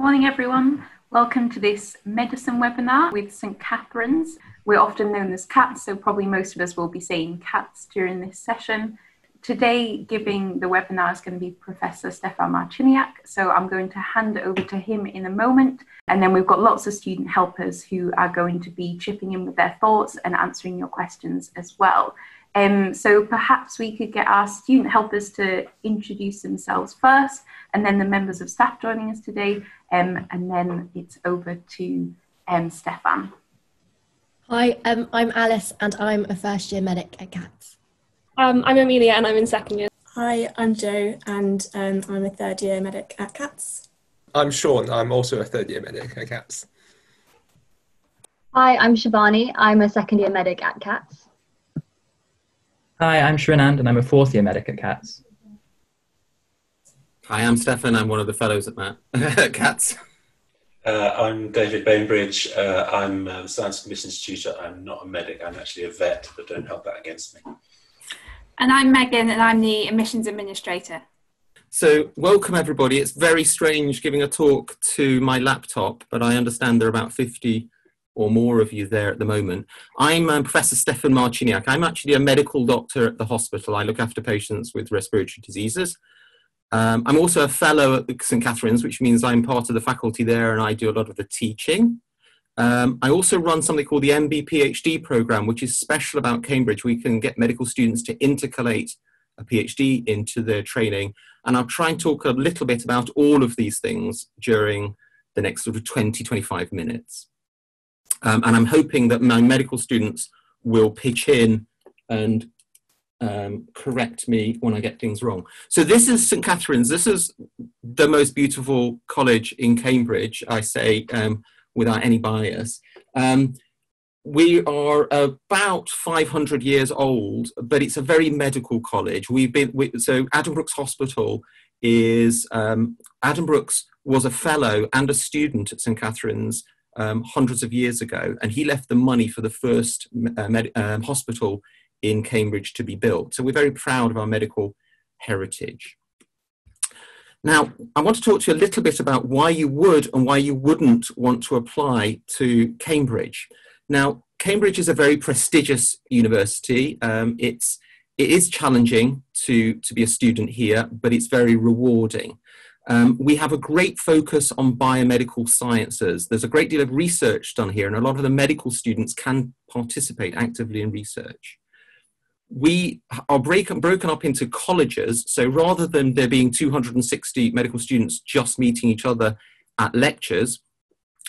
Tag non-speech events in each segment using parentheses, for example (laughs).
Morning, everyone. Welcome to this medicine webinar with St. Catharine's. We're often known as Catz, so probably most of us will be saying Catz during this session. Today, giving the webinar is going to be Professor Stefan Marciniak, so I'm going to hand over to him in a moment. And then we've got lots of student helpers who are going to be chipping in with their thoughts and answering your questions as well. Um, so perhaps we could get our student helpers to introduce themselves first, and then the members of staff joining us today, um, and then it's over to um, Stefan. Hi, um, I'm Alice, and I'm a first year medic at Catz. Um, I'm Amelia, and I'm in second year. Hi, I'm Jo, and um, I'm a third year medic at Catz. I'm Sean, I'm also a third year medic at Catz. Hi, I'm Shivani, I'm a second year medic at Catz. Hi, I'm Shrinand and I'm a fourth year medic at Catz. Hi, I'm Stefan. I'm one of the fellows at Matt (laughs) Catz. Uh, I'm David Bainbridge. Uh, I'm a science admissions tutor. I'm not a medic. I'm actually a vet, but don't hold that against me. And I'm Megan, and I'm the admissions administrator. So, welcome everybody. It's very strange giving a talk to my laptop, but I understand there are about 50 or more of you there at the moment. I'm um, Professor Stefan Marciniak. I'm actually a medical doctor at the hospital. I look after patients with respiratory diseases. Um, I'm also a fellow at St Catharine's, which means I'm part of the faculty there and I do a lot of the teaching. Um, I also run something called the MB PhD program, which is special about Cambridge. We can get medical students to intercalate a PhD into their training. And I'll try and talk a little bit about all of these things during the next sort of 20, 25 minutes. Um, and I'm hoping that my medical students will pitch in and um, correct me when I get things wrong. So this is St Catharine's. This is the most beautiful college in Cambridge, I say um, without any bias. Um, we are about 500 years old, but it's a very medical college. We've been we, so Addenbrooke's Hospital is um, Addenbrooke's was a fellow and a student at St Catharine's um, hundreds of years ago, and he left the money for the first uh, med- um, hospital in Cambridge to be built. So we're very proud of our medical heritage. Now, I want to talk to you a little bit about why you would and why you wouldn't want to apply to Cambridge. Now, Cambridge is a very prestigious university. Um, it's it is challenging to, to be a student here, but it's very rewarding. Um, we have a great focus on biomedical sciences. There's a great deal of research done here, and a lot of the medical students can participate actively in research. We are break, broken up into colleges, so rather than there being 260 medical students just meeting each other at lectures,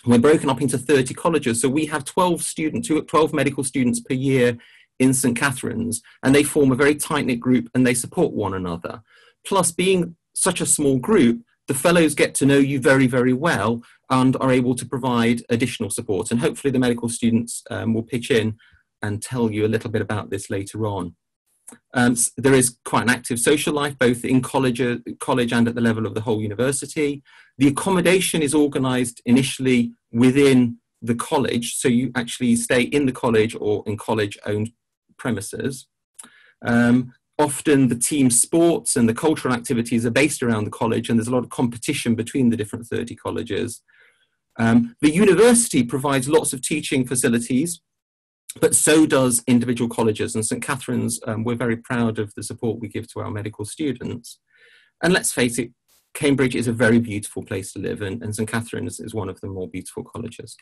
we're broken up into 30 colleges. So we have 12 students, 12 medical students per year in St. Catharine's, and they form a very tight knit group and they support one another. Plus, being such a small group, the fellows get to know you very, very well and are able to provide additional support. And hopefully, the medical students um, will pitch in and tell you a little bit about this later on. Um, there is quite an active social life, both in college, uh, college and at the level of the whole university. The accommodation is organised initially within the college, so you actually stay in the college or in college owned premises. Um, often the team sports and the cultural activities are based around the college, and there's a lot of competition between the different 30 colleges. Um, the university provides lots of teaching facilities, but so does individual colleges. And St Catharine's, um, we're very proud of the support we give to our medical students. And let's face it, Cambridge is a very beautiful place to live, and, and St Catharine's is one of the more beautiful colleges.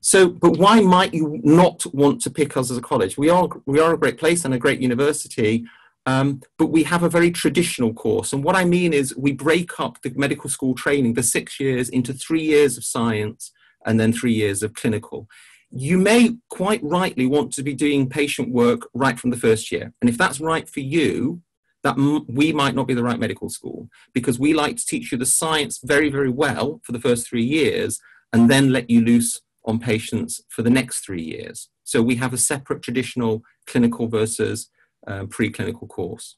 So, but why might you not want to pick us as a college? We are, we are a great place and a great university, um, but we have a very traditional course. And what I mean is we break up the medical school training, the six years, into three years of science and then three years of clinical. You may quite rightly want to be doing patient work right from the first year. And if that's right for you, that we might not be the right medical school because we like to teach you the science very, very well for the first three years and then let you loose on patients for the next three years. So we have a separate traditional clinical versus um, preclinical course.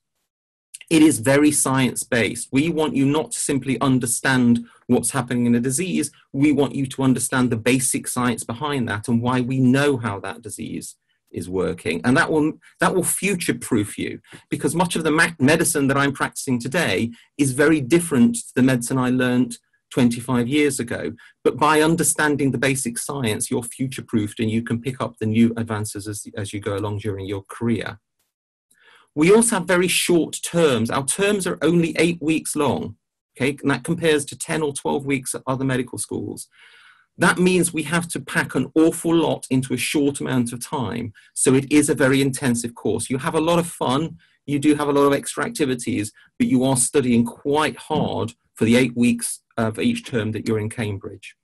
It is very science based. We want you not to simply understand what's happening in a disease, we want you to understand the basic science behind that and why we know how that disease is working and that will that will future proof you because much of the medicine that i'm practicing today is very different to the medicine i learned 25 years ago. But by understanding the basic science, you're future proofed and you can pick up the new advances as, as you go along during your career. We also have very short terms. Our terms are only eight weeks long, okay, and that compares to 10 or 12 weeks at other medical schools. That means we have to pack an awful lot into a short amount of time. So it is a very intensive course. You have a lot of fun, you do have a lot of extra activities, but you are studying quite hard for the eight weeks of each term that you're in Cambridge.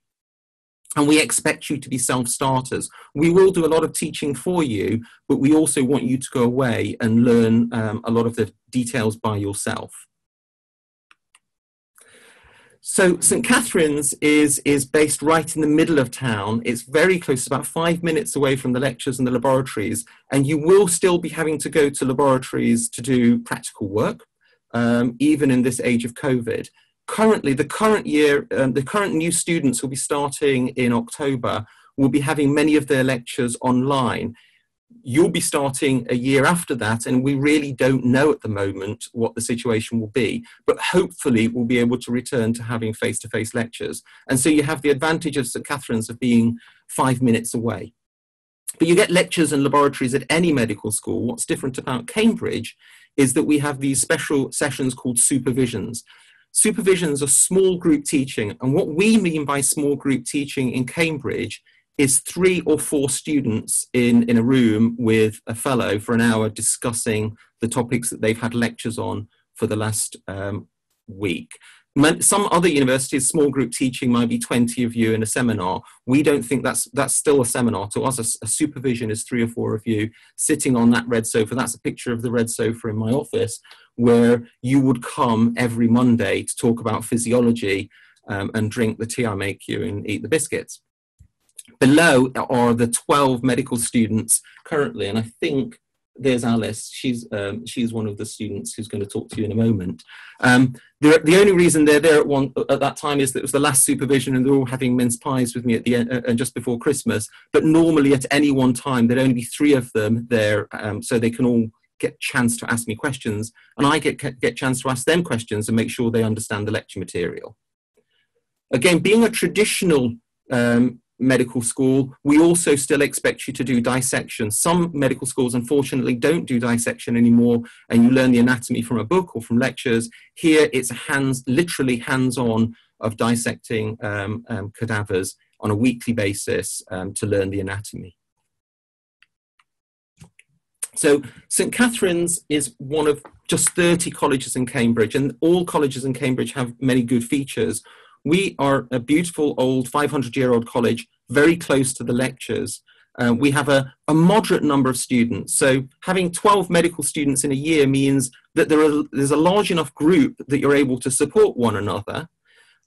And we expect you to be self starters. We will do a lot of teaching for you, but we also want you to go away and learn um, a lot of the details by yourself. So St Catharine's is, is based right in the middle of town. It's very close, about five minutes away from the lectures and the laboratories, and you will still be having to go to laboratories to do practical work, um, even in this age of COVID. Currently, the current year, um, the current new students will be starting in October will be having many of their lectures online you'll be starting a year after that, and we really don't know at the moment what the situation will be. But hopefully, we'll be able to return to having face to face lectures. And so you have the advantage of St. Catharine's of being five minutes away. But you get lectures and laboratories at any medical school. What's different about Cambridge is that we have these special sessions called supervisions. Supervisions are small group teaching, and what we mean by small group teaching in Cambridge is three or four students in, in a room with a fellow for an hour discussing the topics that they've had lectures on for the last um, week. Some other universities, small group teaching might be 20 of you in a seminar. We don't think that's, that's still a seminar. To us, a, a supervision is three or four of you sitting on that red sofa. That's a picture of the red sofa in my office, where you would come every Monday to talk about physiology um, and drink the tea I make you and eat the biscuits. Below are the 12 medical students currently, and I think there's Alice. She's um, she's one of the students who's going to talk to you in a moment. Um, the, only reason they're there at one at that time is that it was the last supervision, and they're all having mince pies with me at the end uh, just before Christmas. But normally, at any one time, there'd only be three of them there, um, so they can all get chance to ask me questions, and I get get chance to ask them questions and make sure they understand the lecture material. Again, being a traditional um, medical school, we also still expect you to do dissection. Some medical schools, unfortunately, don't do dissection anymore, and you learn the anatomy from a book or from lectures. Here, it's hands, literally hands-on of dissecting um, um, cadavers on a weekly basis um, to learn the anatomy. So St Catharine's is one of just 30 colleges in Cambridge, and all colleges in Cambridge have many good features. We are a beautiful old 500 year old college, very close to the lectures. Uh, we have a, a, moderate number of students. So having 12 medical students in a year means that there are, there's a large enough group that you're able to support one another,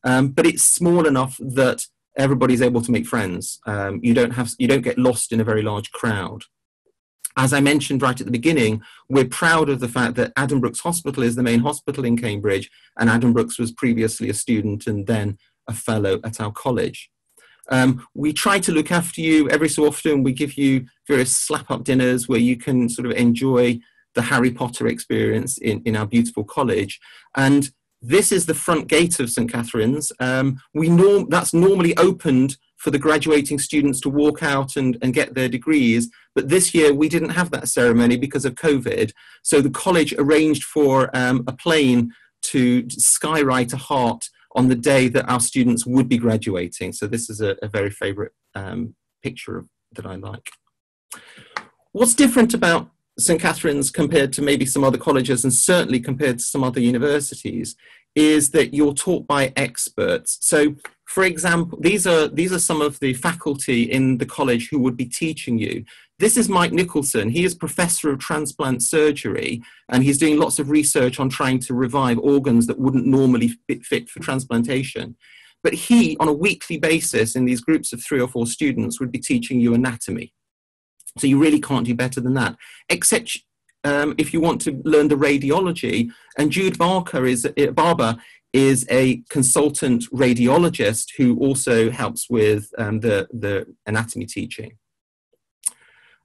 um, but it's small enough that everybody's able to make friends. Um, you, don't have, you don't get lost in a very large crowd as I mentioned right at the beginning, we're proud of the fact that Addenbrooke's Hospital is the main hospital in Cambridge, and Addenbrooke's was previously a student and then a fellow at our college. Um, we try to look after you every so often. We give you various slap up dinners where you can sort of enjoy the Harry Potter experience in, in our beautiful college. And this is the front gate of St. Catharine's. Um, we norm- that's normally opened for the graduating students to walk out and, and get their degrees. But this year we didn't have that ceremony because of COVID. So the college arranged for um, a plane to skywrite a heart on the day that our students would be graduating. So this is a, a very favourite um, picture that I like. What's different about St Catharine's compared to maybe some other colleges and certainly compared to some other universities is that you're taught by experts. So for example, these are, these are some of the faculty in the college who would be teaching you. This is Mike Nicholson. He is professor of transplant surgery, and he's doing lots of research on trying to revive organs that wouldn't normally fit, for transplantation. But he, on a weekly basis, in these groups of three or four students, would be teaching you anatomy. So you really can't do better than that, except um, if you want to learn the radiology. And Jude Barker is uh, Barber is a consultant radiologist who also helps with um, the, the anatomy teaching.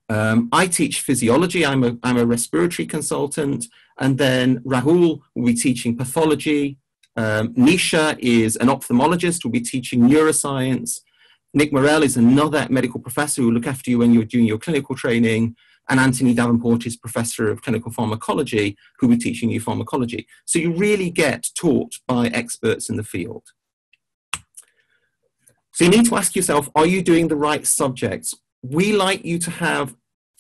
Um, I teach physiology, I'm a, I'm a respiratory consultant, and then Rahul will be teaching pathology, Um, Nisha is an ophthalmologist will be teaching neuroscience. Nick Morrell is another medical professor who will look after you when you're doing your clinical training. And Anthony Davenport is professor of clinical pharmacology who will be teaching you pharmacology. So you really get taught by experts in the field. So you need to ask yourself, are you doing the right subjects? We like you to have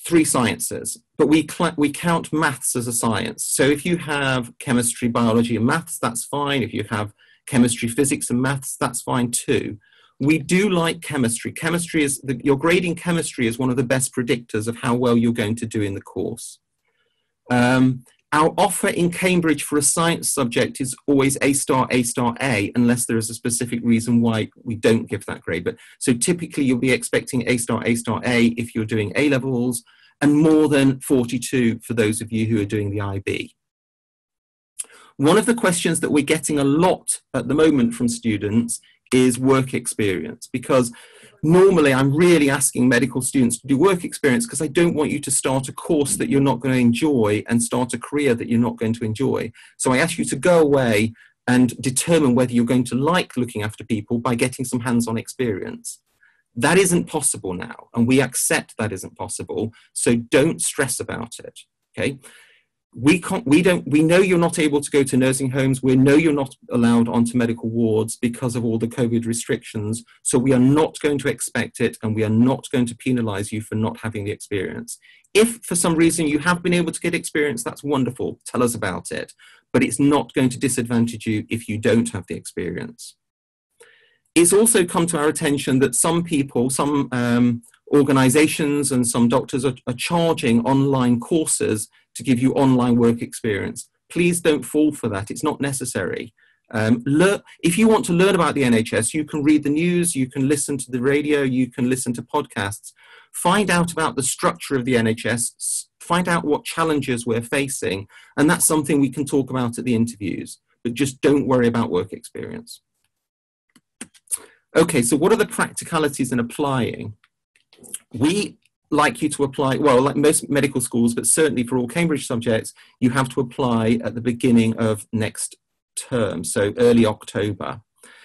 three sciences, but we, we count maths as a science. So if you have chemistry, biology, and maths, that's fine. If you have chemistry, physics, and maths, that's fine too. We do like chemistry. Chemistry is, the, your grading chemistry is one of the best predictors of how well you're going to do in the course. Um, our offer in Cambridge for a science subject is always A star, A star, A, unless there is a specific reason why we don't give that grade. But so typically you'll be expecting A star, A star, A if you're doing A levels, and more than 42 for those of you who are doing the IB. One of the questions that we're getting a lot at the moment from students is work experience because normally I'm really asking medical students to do work experience because I don't want you to start a course that you're not going to enjoy and start a career that you're not going to enjoy. So I ask you to go away and determine whether you're going to like looking after people by getting some hands on experience. That isn't possible now, and we accept that isn't possible, so don't stress about it. Okay? We can't we don't we know you're not able to go to nursing homes. We know you're not allowed onto medical wards because of all the covid restrictions. So we are not going to expect it and we are not going to penalize you for not having the experience. If for some reason you have been able to get experience that's wonderful. Tell us about it. But it's not going to disadvantage you if you don't have the experience. It's also come to our attention that some people some um, organizations and some doctors are, are charging online courses to give you online work experience. Please don't fall for that. It's not necessary. Um, learn, if you want to learn about the NHS, you can read the news, you can listen to the radio, you can listen to podcasts. Find out about the structure of the NHS, find out what challenges we're facing, and that's something we can talk about at the interviews. But just don't worry about work experience. Okay, so what are the practicalities in applying? We like you to apply, well, like most medical schools, but certainly for all Cambridge subjects, you have to apply at the beginning of next term, so early October.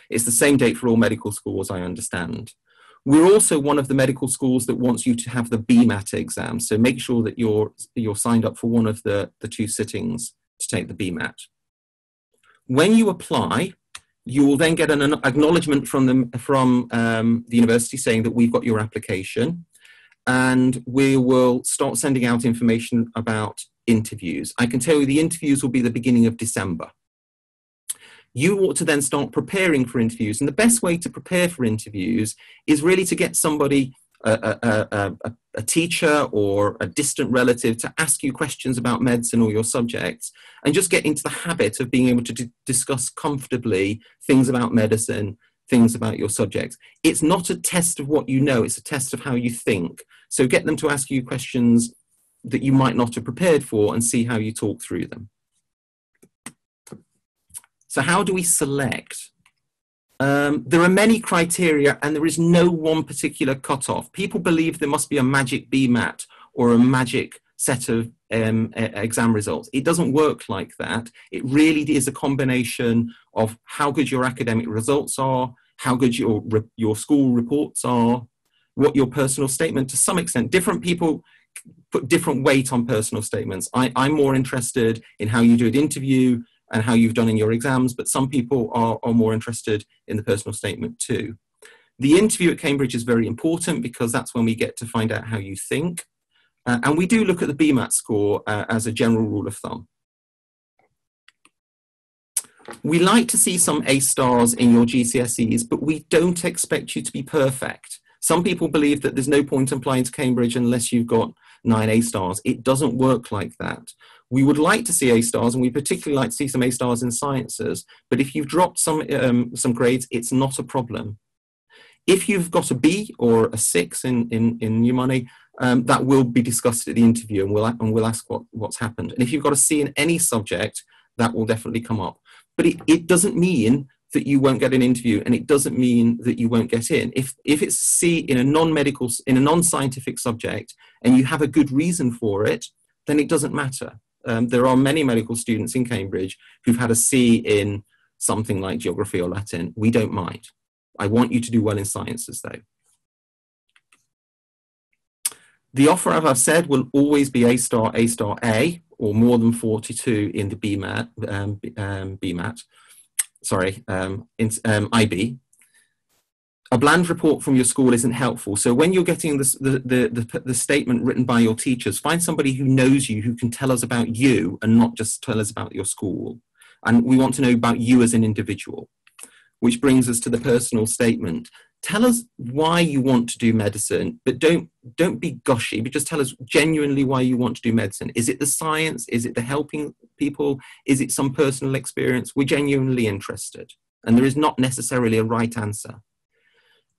It's the same date for all medical schools, I understand. We're also one of the medical schools that wants you to have the BMAT exam, so make sure that you're, you're signed up for one of the, the two sittings to take the BMAT. When you apply, you will then get an acknowledgement from, the, from um, the university saying that we've got your application and we will start sending out information about interviews. I can tell you the interviews will be the beginning of December. You ought to then start preparing for interviews. And the best way to prepare for interviews is really to get somebody, a, a, a, a teacher or a distant relative, to ask you questions about medicine or your subjects and just get into the habit of being able to discuss comfortably things about medicine, things about your subjects. It's not a test of what you know, it's a test of how you think. So get them to ask you questions that you might not have prepared for and see how you talk through them. So how do we select? Um, there are many criteria and there is no one particular cutoff. People believe there must be a magic BMAT or a magic set of um, exam results. It doesn't work like that. It really is a combination of how good your academic results are, how good your your school reports are, what your personal statement. To some extent, different people put different weight on personal statements. I, I'm more interested in how you do an interview and how you've done in your exams, but some people are, are more interested in the personal statement too. The interview at Cambridge is very important because that's when we get to find out how you think. Uh, and we do look at the BMAT score uh, as a general rule of thumb. We like to see some A stars in your GCSEs, but we don't expect you to be perfect. Some people believe that there's no point in applying to Cambridge unless you've got nine A stars. It doesn't work like that. We would like to see A stars, and we particularly like to see some A stars in sciences. But if you've dropped some um, some grades, it's not a problem. If you've got a B or a six in in, in new money, um, that will be discussed at the interview, and we'll and we'll ask what what's happened. And if you've got a C in any subject, that will definitely come up. But it, it doesn't mean that you won't get an interview and it doesn't mean that you won't get in if if it's c in a non-medical in a non-scientific subject and you have a good reason for it then it doesn't matter um, there are many medical students in cambridge who've had a c in something like geography or Latin, we don't mind. I want you to do well in sciences though. The offer, as I've said, will always be A star, A star A, or more than 42 in the BMAT, um, um, BMAT sorry, um, in, um, IB. A bland report from your school isn't helpful. So when you're getting this, the, the, the, the statement written by your teachers, find somebody who knows you, who can tell us about you and not just tell us about your school. And we want to know about you as an individual, which brings us to the personal statement. Tell us why you want to do medicine but don't don't be gushy but just tell us genuinely why you want to do medicine. Is it the science? Is it the helping people? Is it some personal experience? We're genuinely interested. And there is not necessarily a right answer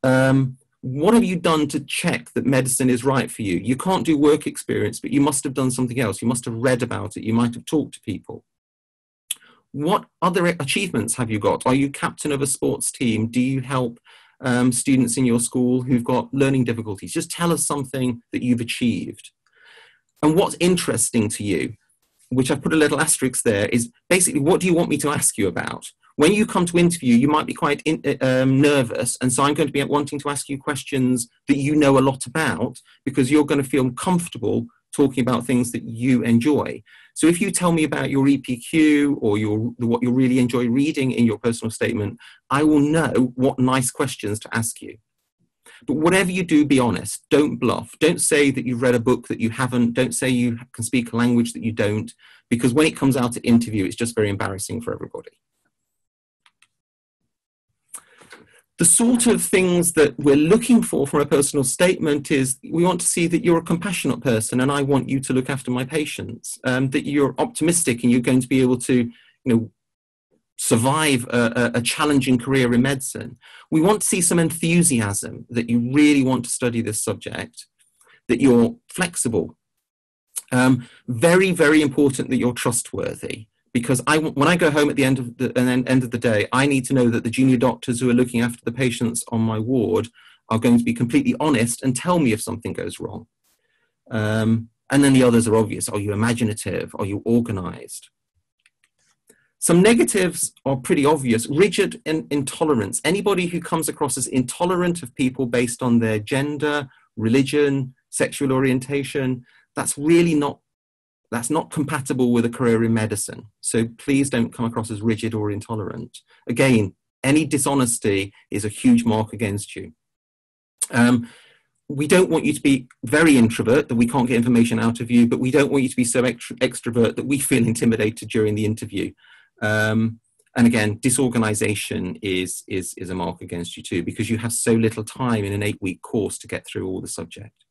um, what have you done to check that medicine is right for you you can't do work experience but you must have done something else you must have read about it you might have talked to people what other achievements have you got are you captain of a sports team do you help um, students in your school who've got learning difficulties. Just tell us something that you've achieved. And what's interesting to you, which I've put a little asterisk there, is basically what do you want me to ask you about? When you come to interview, you might be quite in, um, nervous, and so I'm going to be wanting to ask you questions that you know a lot about because you're going to feel comfortable talking about things that you enjoy. So if you tell me about your EPQ or your, what you really enjoy reading in your personal statement, I will know what nice questions to ask you. But whatever you do, be honest. Don't bluff. Don't say that you've read a book that you haven't. Don't say you can speak a language that you don't, because when it comes out at interview, it's just very embarrassing for everybody. The sort of things that we're looking for from a personal statement is we want to see that you're a compassionate person and I want you to look after my patients, um, that you're optimistic and you're going to be able to, you know, survive a, a, challenging career in medicine. We want to see some enthusiasm that you really want to study this subject, that you're flexible. Um, very, very important that you're trustworthy because I, when I go home at the end of the end of the day, I need to know that the junior doctors who are looking after the patients on my ward are going to be completely honest and tell me if something goes wrong. Um, and then the others are obvious. Are you imaginative? Are you organized? Some negatives are pretty obvious. Rigid and intolerance. Anybody who comes across as intolerant of people based on their gender, religion, sexual orientation, that's really not that's not compatible with a career in medicine. So please don't come across as rigid or intolerant. Again, any dishonesty is a huge mark against you. Um, we don't want you to be very introvert that we can't get information out of you, but we don't want you to be so extro- extrovert that we feel intimidated during the interview. Um, and again, disorganization is, is, is a mark against you too, because you have so little time in an eight week course to get through all the subject.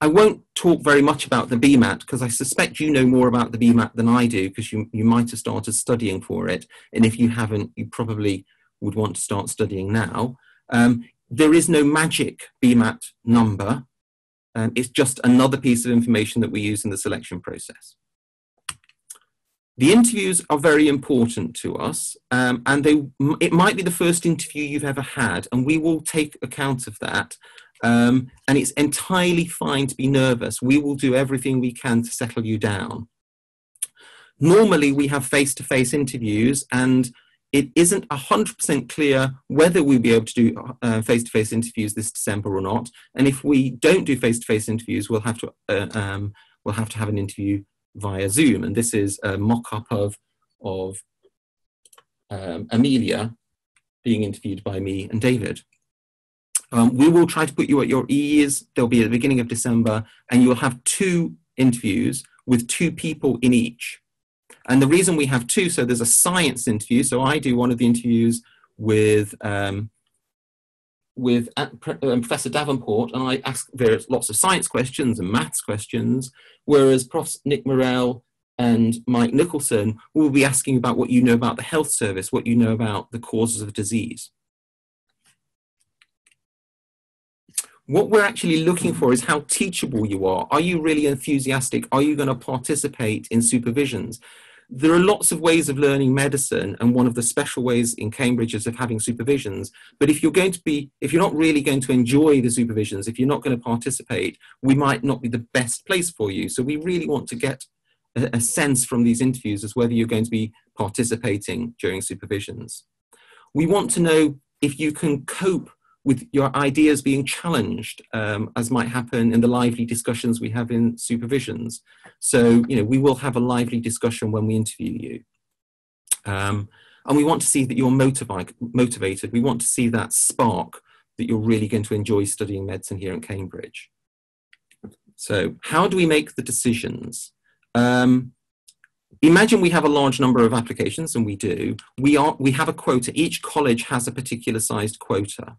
I won't talk very much about the BMAT because I suspect you know more about the BMAT than I do because you, you might have started studying for it. And if you haven't, you probably would want to start studying now. Um, there is no magic BMAT number. Um, it's just another piece of information that we use in the selection process. The interviews are very important to us, um, and they, it might be the first interview you've ever had, and we will take account of that um, and it's entirely fine to be nervous. We will do everything we can to settle you down. Normally, we have face to face interviews, and it isn't 100% clear whether we'll be able to do face to face interviews this December or not. And if we don't do face to face interviews, we'll have to, uh, um, we'll have, to have an interview via Zoom. And this is a mock up of, of um, Amelia being interviewed by me and David. Um, we will try to put you at your ease. They'll be at the beginning of December, and you'll have two interviews with two people in each. And the reason we have two, so there's a science interview. So I do one of the interviews with um, with uh, um, Professor Davenport, and I ask various lots of science questions and maths questions, whereas Prof. Nick Morrell and Mike Nicholson will be asking about what you know about the health service, what you know about the causes of disease. What we're actually looking for is how teachable you are. Are you really enthusiastic? Are you going to participate in supervisions? There are lots of ways of learning medicine, and one of the special ways in Cambridge is of having supervisions. But if you're going to be, if you're not really going to enjoy the supervisions, if you're not going to participate, we might not be the best place for you. So we really want to get a, a sense from these interviews as whether you're going to be participating during supervisions. We want to know if you can cope with your ideas being challenged, um, as might happen in the lively discussions we have in supervisions. So, you know, we will have a lively discussion when we interview you. Um, and we want to see that you're motivi- motivated. We want to see that spark that you're really going to enjoy studying medicine here in Cambridge. So, how do we make the decisions? Um, imagine we have a large number of applications, and we do. We, are, we have a quota. Each college has a particular sized quota.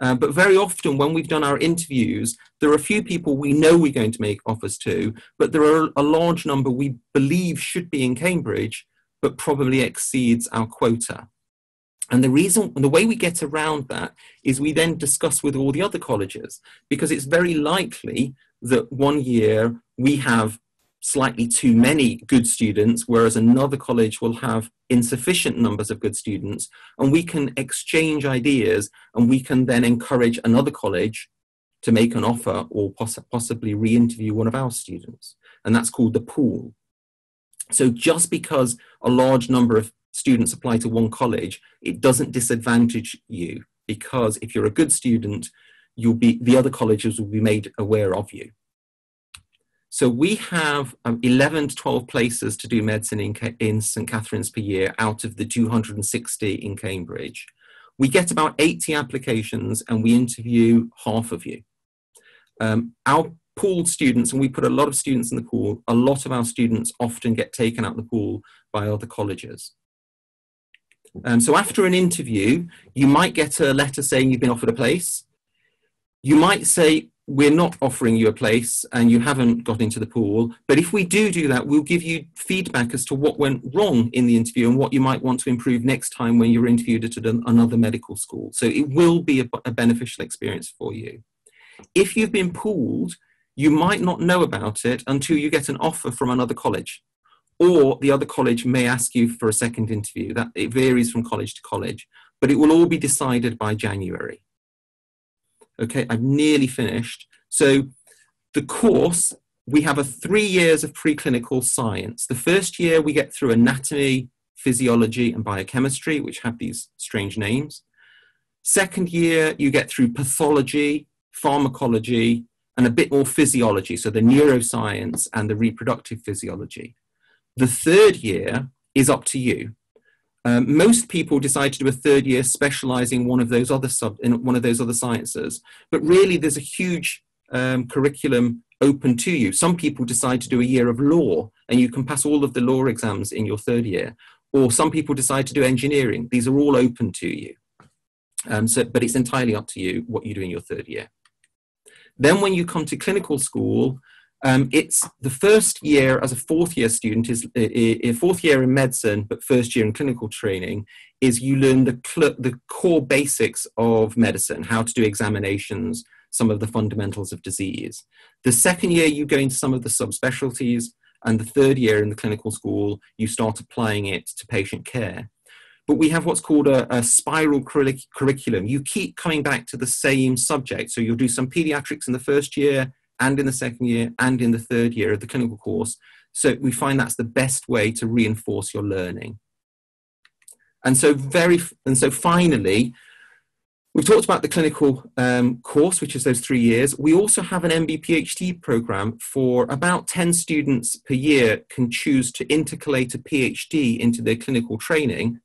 Uh, but very often, when we've done our interviews, there are a few people we know we're going to make offers to, but there are a large number we believe should be in Cambridge, but probably exceeds our quota. And the reason, and the way we get around that is we then discuss with all the other colleges, because it's very likely that one year we have slightly too many good students, whereas another college will have insufficient numbers of good students, and we can exchange ideas and we can then encourage another college to make an offer or poss- possibly re interview one of our students. And that's called the pool. So just because a large number of students apply to one college, it doesn't disadvantage you because if you're a good student, you'll be the other colleges will be made aware of you. So we have um, 11 to 12 places to do medicine in, in St Catharine's per year out of the 260 in Cambridge. We get about 80 applications and we interview half of you. Um, our pooled students, and we put a lot of students in the pool, a lot of our students often get taken out of the pool by other colleges. Um, so after an interview, you might get a letter saying you've been offered a place. You might say, we're not offering you a place and you haven't got into the pool. But if we do do that, we'll give you feedback as to what went wrong in the interview and what you might want to improve next time when you're interviewed at another medical school. So it will be a, a beneficial experience for you. If you've been pooled, you might not know about it until you get an offer from another college. Or the other college may ask you for a second interview. That it varies from college to college, but it will all be decided by January. Okay, I've nearly finished. So the course, we have a three years of preclinical science. The first year we get through anatomy, physiology, and biochemistry, which have these strange names. Second year, you get through pathology, pharmacology, and a bit more physiology, so the neuroscience and the reproductive physiology. The third year is up to you. Um, most people decide to do a third year specializing one of those other sub in one of those other sciences, but really there's a huge um, curriculum open to you. Some people decide to do a year of law, and you can pass all of the law exams in your third year. Or some people decide to do engineering. These are all open to you. Um, so, but it's entirely up to you what you do in your third year. Then, when you come to clinical school, um, it's the first year as a fourth year student is a, fourth year in medicine, but first year in clinical training is you learn the cl- the core basics of medicine, how to do examinations, some of the fundamentals of disease. The second year you go into some of the subspecialties, and the third year in the clinical school you start applying it to patient care. But we have what's called a, a spiral curric- curriculum. You keep coming back to the same subject. So you'll do some pediatrics in the first year, and in the second year and in the third year of the clinical course. So we find that's the best way to reinforce your learning. And so very, and so finally, we've talked about the clinical um, course, which is those three years. We also have an MB PhD program for about 10 students per year can choose to intercalate a PhD into their clinical training.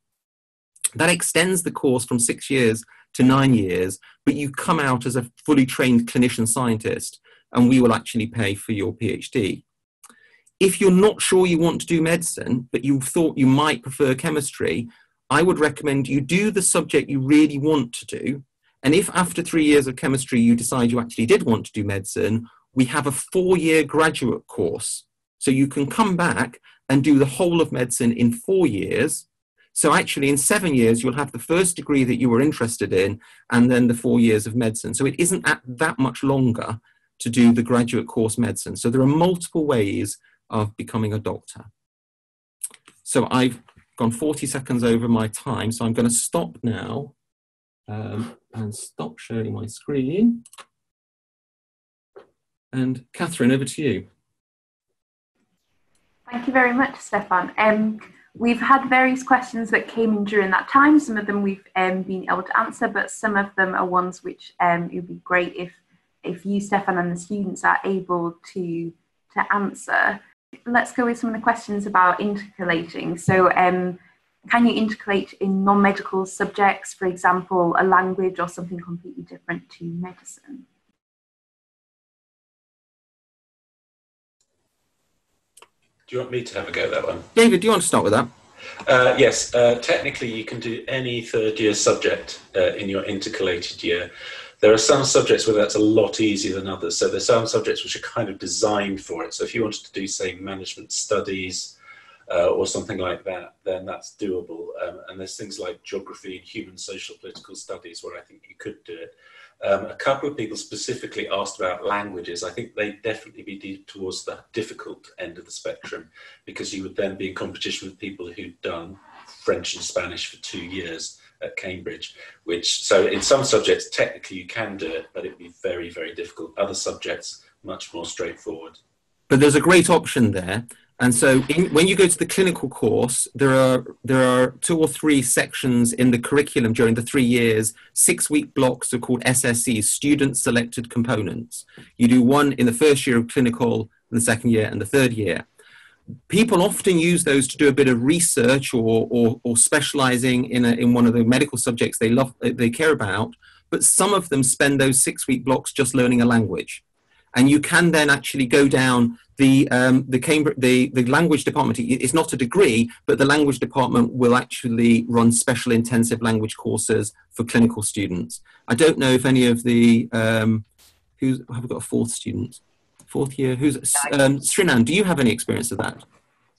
That extends the course from six years to nine years, but you come out as a fully trained clinician scientist and we will actually pay for your PhD. If you're not sure you want to do medicine, but you thought you might prefer chemistry, I would recommend you do the subject you really want to do. And if after three years of chemistry you decide you actually did want to do medicine, we have a four year graduate course. So you can come back and do the whole of medicine in four years. So actually, in seven years, you'll have the first degree that you were interested in, and then the four years of medicine. So it isn't that much longer to do the graduate course medicine. So there are multiple ways of becoming a doctor. So I've gone 40 seconds over my time, so I'm going to stop now um, and stop sharing my screen. And Kathryn, over to you. Thank you very much, Stefan. Um, we've had various questions that came in during that time. Some of them we've um, been able to answer, but some of them are ones which um, it would be great if if you, Stefan, and the students are able to to answer. Let's go with some of the questions about intercalating. So, um, can you intercalate in non-medical subjects, for example, a language or something completely different to medicine? Do you want me to have a go at that one? David, do you want to start with that? Uh, yes, uh, technically you can do any third year subject uh, in your intercalated year. There are some subjects where that's a lot easier than others. So there's some subjects which are kind of designed for it. So if you wanted to do, say, management studies uh, or something like that, then that's doable. Um, and there's things like geography and human social political studies where I think you could do it. Um, a couple of people specifically asked about languages. I think they'd definitely be towards the difficult end of the spectrum because you would then be in competition with people who'd done French and Spanish for two years at Cambridge, which, so in some subjects, technically you can do it, but it'd be very, very difficult. Other subjects, much more straightforward. But there's a great option there. And so in, when you go to the clinical course, there are, there are two or three sections in the curriculum during the three years, six week blocks are called SSCs, student selected components. You do one in the first year of clinical, in the second year and the third year people often use those to do a bit of research or, or, or specializing in, a, in one of the medical subjects they love they care about but some of them spend those six week blocks just learning a language. And you can then actually go down the um, the Cambridge the, the language department. It's not a degree but the language department will actually run special intensive language courses for clinical students. I don't know if any of the um, who's have got a fourth student fourth year. Who's um, Srinan? Do you have any experience of that?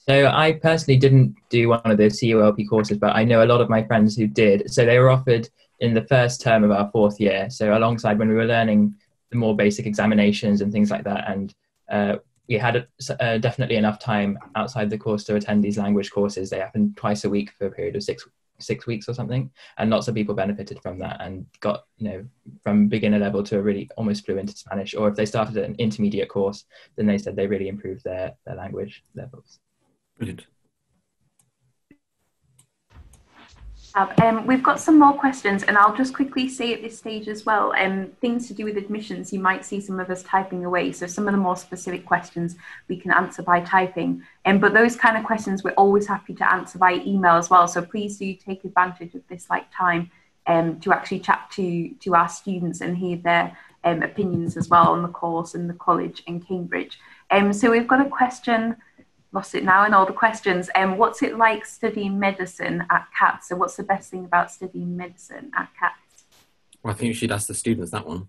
So I personally didn't do one of those CULP courses, but I know a lot of my friends who did. So they were offered in the first term of our fourth year. So alongside when we were learning the more basic examinations and things like that, and uh, we had uh, definitely enough time outside the course to attend these language courses. They happen twice a week for a period of six six weeks or something. And lots of people benefited from that and got you know from beginner level to a really almost fluent in spanish. Or if they started an intermediate course then they said they really improved their their language levels. Brilliant Um, we've got some more questions, and I'll just quickly say at this stage as well um, things to do with admissions. You might see some of us typing away, so some of the more specific questions we can answer by typing. Um, but those kind of questions we're always happy to answer by email as well. So please do take advantage of this like time um, to actually chat to to our students and hear their um, opinions as well on the course and the college in Cambridge. Um, so we've got a question lost it now in all the questions. Um, what's it like studying medicine at Catz? So, what's the best thing about studying medicine at Catz? Well, I think you should ask the students that one.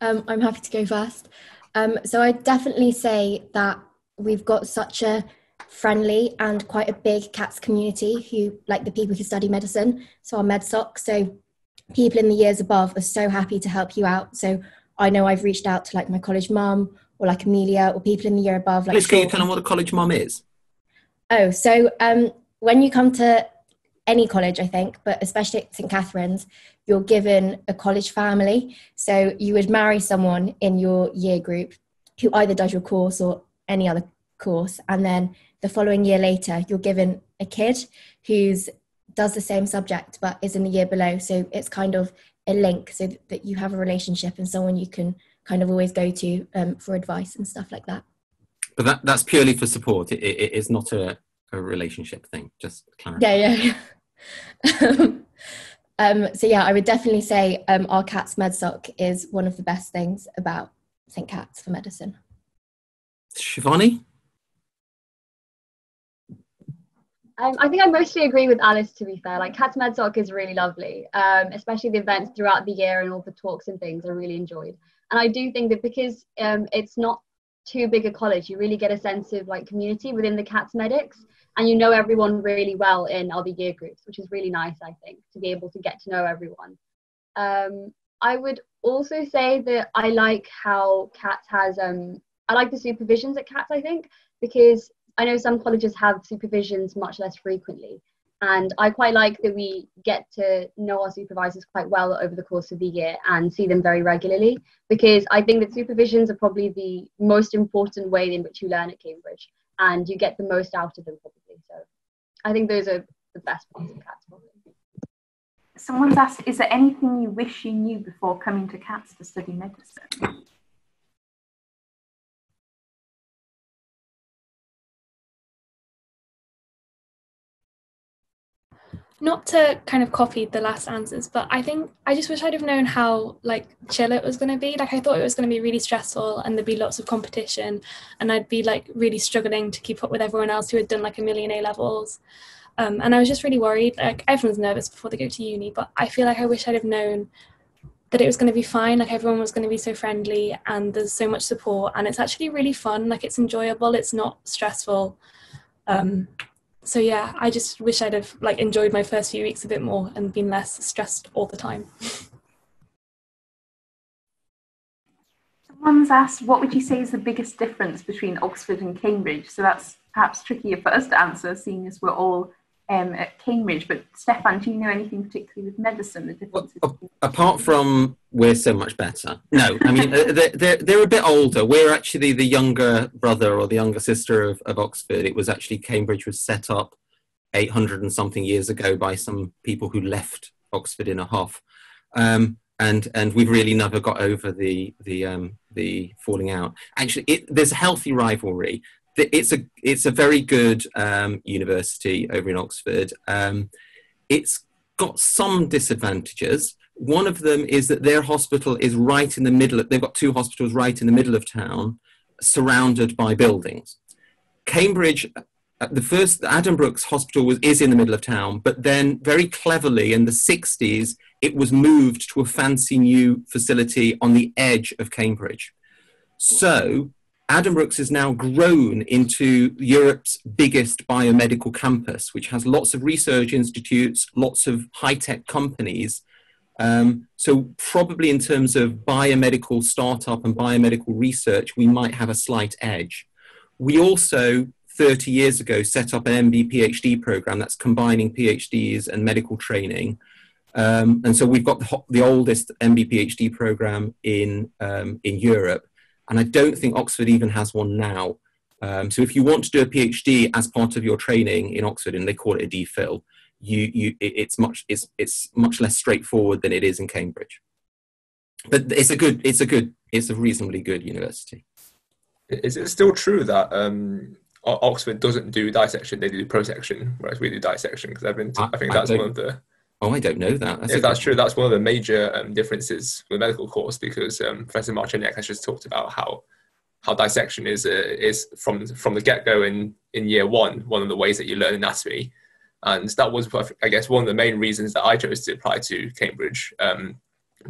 Um, I'm happy to go first. Um, so, I definitely say that we've got such a friendly and quite a big Catz community who like the people who study medicine. So, our MedSoc. So, people in the years above are so happy to help you out. So, I know I've reached out to like my college mum or like Amelia or people in the year above. Like Please, can you tell them what a college mum is? Oh, so um, when you come to any college, I think, but especially at St. Catharine's, you're given a college family. So you would marry someone in your year group who either does your course or any other course. And then the following year later, you're given a kid who's does the same subject but is in the year below. So it's kind of a link so that you have a relationship and someone you can kind of always go to um, for advice and stuff like that. But that, that's purely for support. It, it, it is not a, a relationship thing. Just clarify. Yeah, yeah. (laughs) um, so yeah, I would definitely say um, our Catz MedSoc is one of the best things about St. Cat's for medicine. Shivani? Um, I think I mostly agree with Alice. To be fair, like Catz MedSoc is really lovely, um, especially the events throughout the year and all the talks and things. I really enjoyed. And I do think that because um, it's not too big a college, you really get a sense of like community within the Catz medics, and you know everyone really well in other year groups, which is really nice. I think to be able to get to know everyone. Um, I would also say that I like how Catz has. Um, I like the supervisions at Catz. I think because I know some colleges have supervisions much less frequently, And I quite like that we get to know our supervisors quite well over the course of the year and see them very regularly because I think that supervisions are probably the most important way in which you learn at Cambridge and you get the most out of them probably. So I think those are the best parts of Catz probably. Someone's asked, is there anything you wish you knew before coming to Catz to study medicine? Not to kind of copy the last answers, but I think I just wish I'd have known how like chill it was going to be. Like I thought it was going to be really stressful and there'd be lots of competition, and I'd be like really struggling to keep up with everyone else who had done like a million A levels. Um, and I was just really worried. Like everyone's nervous before they go to uni, but I feel like I wish I'd have known that it was going to be fine. Like everyone was going to be so friendly, and there's so much support, and it's actually really fun. Like it's enjoyable. It's not stressful. Um, so yeah, I just wish I'd have like enjoyed my first few weeks a bit more and been less stressed all the time. Someone's asked, what would you say is the biggest difference between Oxford and Cambridge? So that's perhaps trickier for us to answer, seeing as we're all um, at Cambridge. But Stefan, do you know anything particularly with medicine? The differences? Well, apart from we're so much better. No, I mean uh, they're, they're, they're a bit older. We're actually the younger brother or the younger sister of, of Oxford. It was actually Cambridge was set up 800 and something years ago by some people who left Oxford in a huff. Um, and and we've really never got over the the um, the falling out. Actually, it, there's a healthy rivalry it's a it's a very good um, university over in Oxford. Um, it's got some disadvantages. One of them is that their hospital is right in the middle. Of, they've got two hospitals right in the middle of town, surrounded by buildings. Cambridge, uh, the first Addenbrooke's hospital was is in the middle of town, but then very cleverly in the 60s it was moved to a fancy new facility on the edge of Cambridge. So Addenbrooke's has now grown into Europe's biggest biomedical campus, which has lots of research institutes, lots of high tech companies. Um, so, probably in terms of biomedical startup and biomedical research, we might have a slight edge. We also, 30 years ago, set up an MB PhD program that's combining PhDs and medical training. Um, and so we've got the, the oldest MB PhD program in, um, in Europe. And I don't think Oxford even has one now. Um, so if you want to do a PhD as part of your training in Oxford, and they call it a DPhil, you, you, it's much, it's, it's much less straightforward than it is in Cambridge. But it's a good, it's a good, it's a reasonably good university. Is it still true that um, Oxford doesn't do dissection; they do prosection, whereas we do dissection? Because I've been, I, I think that's one of the Oh, I don't know that. That's if that's true, that's one of the major um, differences with the medical course because um, Professor Marciniak has just talked about how how dissection is uh, is from from the get go in in year one one of the ways that you learn anatomy, and that was I guess one of the main reasons that I chose to apply to Cambridge. Um,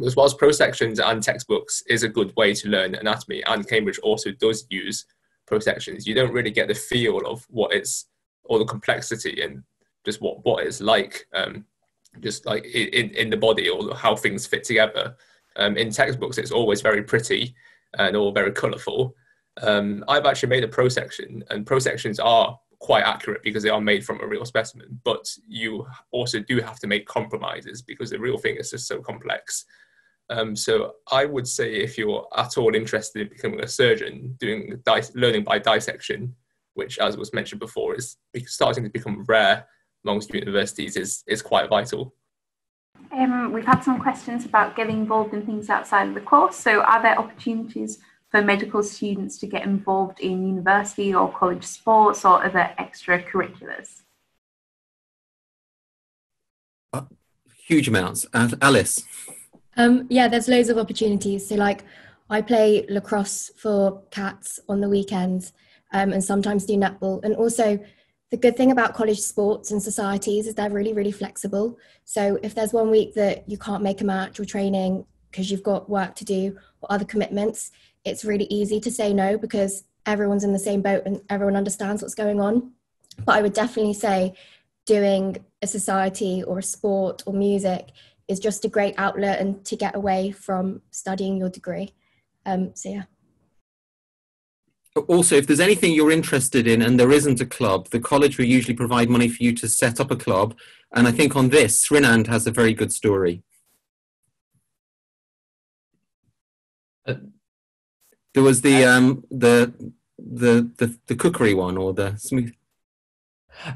as well as prosections and textbooks is a good way to learn anatomy, and Cambridge also does use prosections. You don't really get the feel of what it's or the complexity and just what what it's like um, just like in, in the body or how things fit together. Um, in textbooks, it's always very pretty and all very colourful. Um, I've actually made a prosection, and prosections are quite accurate because they are made from a real specimen. But you also do have to make compromises because the real thing is just so complex. Um, so I would say if you're at all interested in becoming a surgeon, doing learning by dissection, which, as was mentioned before, is starting to become rare amongst universities is, is quite vital. Um, we've had some questions about getting involved in things outside of the course. So, are there opportunities for medical students to get involved in university or college sports or other extracurriculars? Uh, huge amounts. Uh, Alice? Um, yeah, there's loads of opportunities. So, like, I play lacrosse for Catz on the weekends um, and sometimes do netball. And also, the good thing about college sports and societies is they're really, really flexible. So if there's one week that you can't make a match or training because you've got work to do or other commitments, it's really easy to say no because everyone's in the same boat and everyone understands what's going on. But I would definitely say doing a society or a sport or music is just a great outlet and to get away from studying your degree. Um, so yeah. Also, if there's anything you're interested in and there isn't a club, the college will usually provide money for you to set up a club. And I think on this, Srinand has a very good story. Uh, there was the um, the the the the cookery one or the smooth.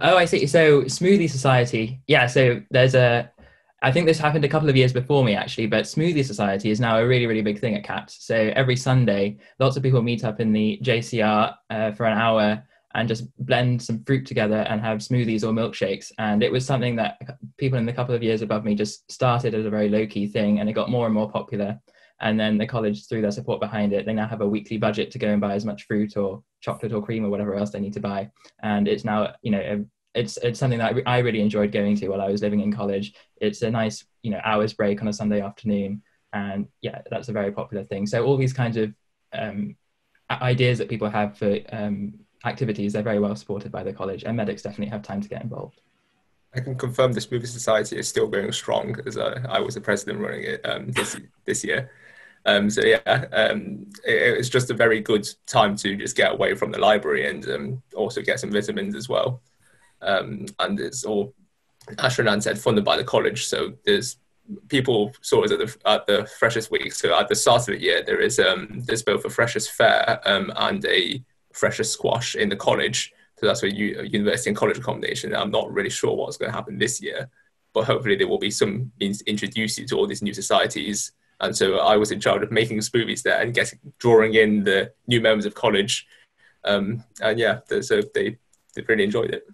Oh, I see. So Smoothie Society, yeah. So there's a I think this happened a couple of years before me actually, but Smoothie Society is now a really, really big thing at Catz. So every Sunday, lots of people meet up in the JCR uh, for an hour and just blend some fruit together and have smoothies or milkshakes. And it was something that people in the couple of years above me just started as a very low key thing, and it got more and more popular. And then the college threw their support behind it. They now have a weekly budget to go and buy as much fruit or chocolate or cream or whatever else they need to buy. And it's now, you know, it's it's something that I really enjoyed going to while I was living in college. It's a nice you know hours break on a Sunday afternoon, and yeah, that's a very popular thing. So all these kinds of um, ideas that people have for um, activities, they're very well supported by the college, and medics definitely have time to get involved. I can confirm this Smoothie Society is still going strong as I, I was the president running it um, this this year. Um, so yeah, um, it, it's just a very good time to just get away from the library and um, also get some vitamins as well um, and it's all, as Shannon said, funded by the college. So there's people sort of at the, at the freshers' week. So at the start of the year, there is um, there's both a freshers' fair um, and a freshers' squash in the college. So that's where you, university and college accommodation. I'm not really sure what's going to happen this year, but hopefully there will be some means to introduce you to all these new societies. And so I was in charge of making smoothies there and getting drawing in the new members of college. Um, and yeah, so they they really enjoyed it.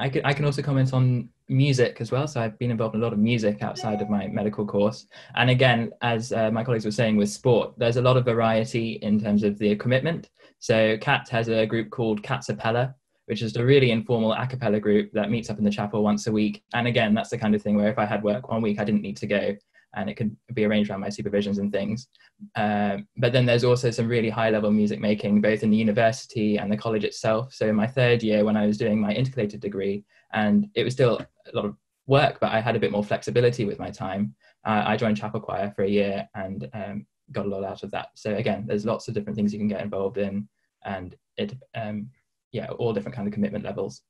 I can, I can also comment on music as well. So I've been involved in a lot of music outside of my medical course. And again, as uh, my colleagues were saying with sport, there's a lot of variety in terms of the commitment. So CAT has a group called Catsapella, which is a really informal a cappella group that meets up in the chapel once a week. And again, that's the kind of thing where if I had work one week, I didn't need to go and it could be arranged around my supervisions and things. Um, but then there's also some really high level music making, both in the university and the college itself. So in my third year, when I was doing my intercalated degree, and it was still a lot of work, but I had a bit more flexibility with my time. Uh, I joined chapel choir for a year and um, got a lot out of that. So again, there's lots of different things you can get involved in, and it, um, yeah, all different kind of commitment levels.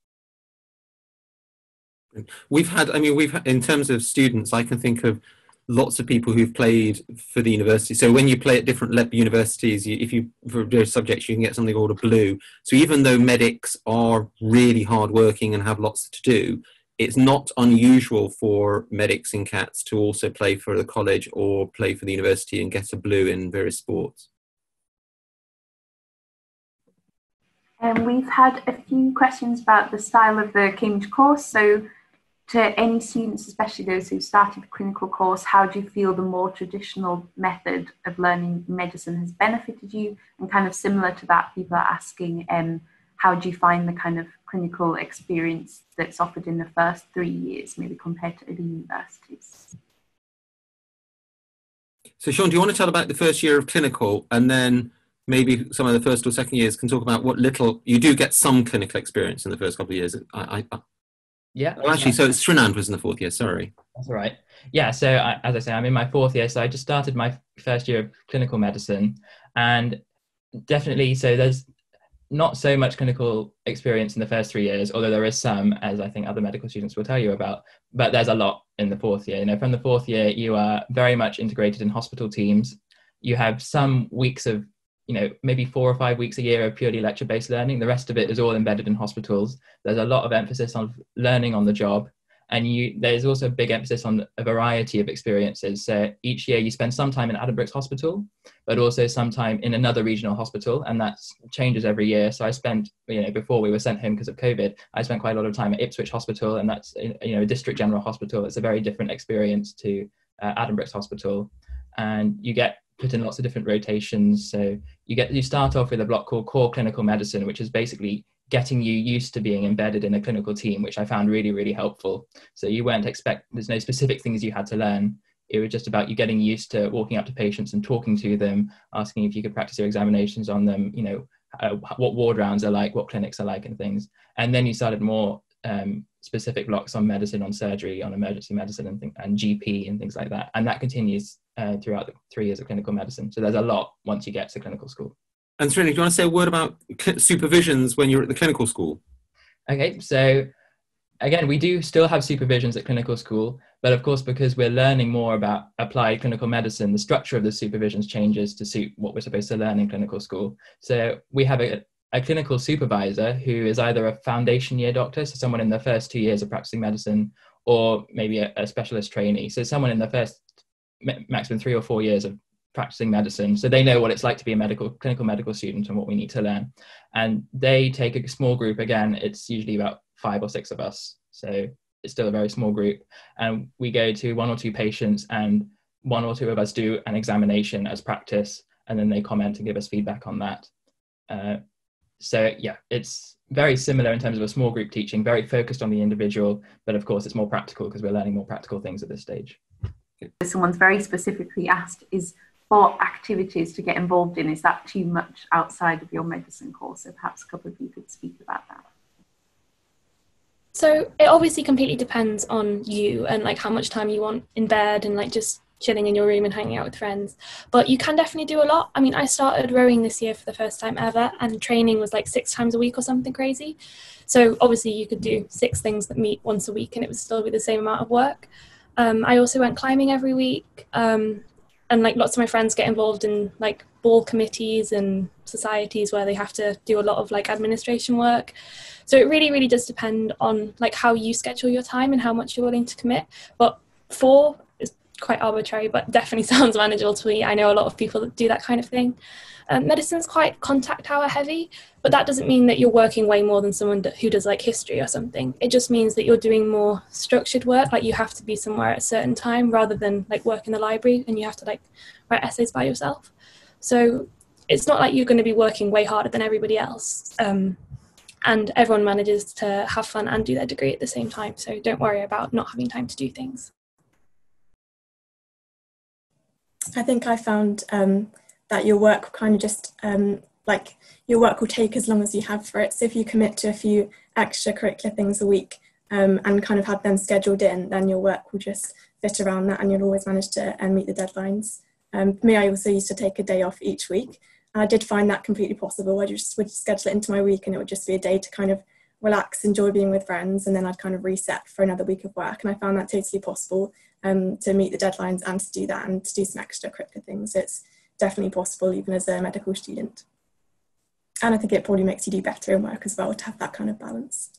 We've had, I mean, we've in terms of students, I can think of lots of people who've played for the university. So when you play at different universities, you, if you for various subjects, you can get something called a blue. So even though medics are really hardworking and have lots to do, it's not unusual for medics in Catz to also play for the college or play for the university and get a blue in various sports. Um, we've had a few questions about the style of the Cambridge course. So to any students, especially those who started the clinical course, how do you feel the more traditional method of learning medicine has benefited you? And kind of similar to that, people are asking, um, how do you find the kind of clinical experience that's offered in the first three years, maybe compared to other universities? So, Sean, do you want to tell about the first year of clinical and then maybe some of the first or second years can talk about what little you do get some clinical experience in the first couple of years? I, I, yeah. Well, actually, so Srinand was in the fourth year. Sorry. That's all right. Yeah. So I, as I say, I'm in my fourth year. So I just started my first year of clinical medicine, and definitely, so there's not so much clinical experience in the first three years, although there is some, as I think other medical students will tell you about. But there's a lot in the fourth year. You know, from the fourth year, you are very much integrated in hospital teams. You have some weeks of you know maybe four or five weeks a year of purely lecture based learning. The rest of it is all embedded in hospitals. There's a lot of emphasis on learning on the job. And you there's also a big emphasis on a variety of experiences. So each year you spend some time in addenbrooke's hospital but also some time in another regional hospital. And that changes every year. So i spent you know before we were sent home because of covid i spent quite a lot of time at ipswich hospital. And that's you know a district general hospital. It's a very different experience to uh, addenbrooke's hospital. And you get put in lots of different rotations. So you get you start off with a block called core clinical medicine, which is basically getting you used to being embedded in a clinical team, which I found really, really helpful. So you weren't expect there's no specific things you had to learn. It was just about you getting used to walking up to patients and talking to them, asking if you could practice your examinations on them, you know, uh, what ward rounds are like, what clinics are like, and things. And then you started more um, specific blocks on medicine, on surgery, on emergency medicine, and, th- and GP and things like that. And that continues uh, throughout the three years of clinical medicine. So there's a lot once you get to clinical school. And Srini, do you want to say a word about supervisions when you're at the clinical school? Okay, so again, we do still have supervisions at clinical school, but of course, because we're learning more about applied clinical medicine, the structure of the supervisions changes to suit what we're supposed to learn in clinical school. So we have a, a clinical supervisor who is either a foundation year doctor, so someone in the first two years of practicing medicine, or maybe a, a specialist trainee, so someone in the first maximum three or four years of practicing medicine. So they know what it's like to be a medical clinical medical student and what we need to learn. And they take a small group again it's usually about five or six of us. So it's still a very small group. And we go to one or two patients and one or two of us do an examination as practice and then they comment and give us feedback on that. Uh, so yeah it's very similar in terms of a small group teaching very focused on the individual but of course it's more practical because we're learning more practical things at this stage. Someone's very specifically asked is for activities to get involved in is that too much outside of your medicine course? So perhaps a couple of you could speak about that. So it obviously completely depends on you and like how much time you want in bed and like just chilling in your room and hanging out with friends. But you can definitely do a lot. I mean, I started rowing this year for the first time ever, and training was like six times a week or something crazy. So obviously, you could do six things that meet once a week, and it would still be the same amount of work. Um, I also went climbing every week, um, and like lots of my friends get involved in like ball committees and societies where they have to do a lot of like administration work. So it really, really does depend on like how you schedule your time and how much you're willing to commit. But four is quite arbitrary, but definitely (laughs) sounds manageable to me. I know a lot of people that do that kind of thing. Um, medicine's quite contact hour heavy, but that doesn't mean that you're working way more than someone who does like history or something. It just means that you're doing more structured work, like you have to be somewhere at a certain time rather than like work in the library and you have to like write essays by yourself. So it's not like you're going to be working way harder than everybody else. Um, and everyone manages to have fun and do their degree at the same time. So don't worry about not having time to do things. I think I found um, that your work kind of just um, like your work will take as long as you have for it. So if you commit to a few extracurricular things a week um, and kind of have them scheduled in, then your work will just fit around that and you'll always manage to uh, meet the deadlines. Um, for me, I also used to take a day off each week. I did find that completely possible. I just would schedule it into my week and it would just be a day to kind of relax, enjoy being with friends, and then I'd kind of reset for another week of work. And I found that totally possible um, to meet the deadlines and to do that and to do some extracurricular things. It's definitely possible even as a medical student. And I think it probably makes you do better in work as well to have that kind of balance.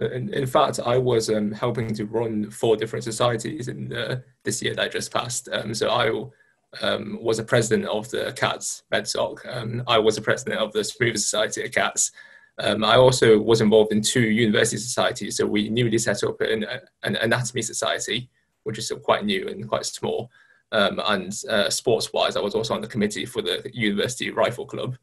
In, in fact, I was um, helping to run four different societies in uh, this year that just passed. Um, so I um, was a president of the Catz MedSoc. Um, I was a president of the Smoothie Society at Catz. Um, I also was involved in two university societies. So we newly set up an, an anatomy society, which is quite new and quite small. Um, and uh, sports-wise, I was also on the committee for the University Rifle Club.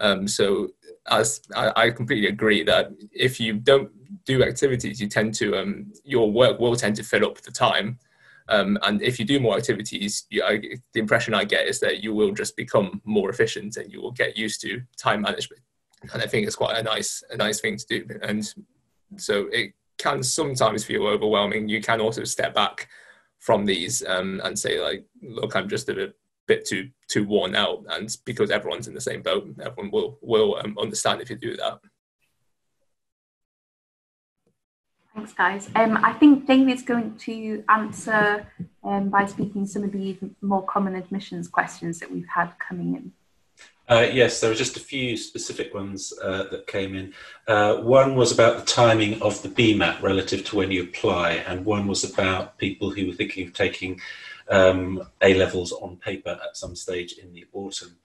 Um, so as I, I, completely agree that if you don't do activities, you tend to um, your work will tend to fill up the time. Um, and if you do more activities, you, I, the impression I get is that you will just become more efficient and you will get used to time management. And I think it's quite a nice a nice thing to do. And so it can sometimes feel overwhelming. You can also step back from these um, and say like, look, I'm just a bit too too worn out, and because everyone's in the same boat, everyone will will um, understand if you do that. Thanks, guys. Um, I think David's going to answer um, by speaking some of the more common admissions questions that we've had coming in. Uh, yes, there were just a few specific ones uh, that came in. Uh, one was about the timing of the BMAT relative to when you apply, and one was about people who were thinking of taking um, A levels on paper at some stage in the autumn.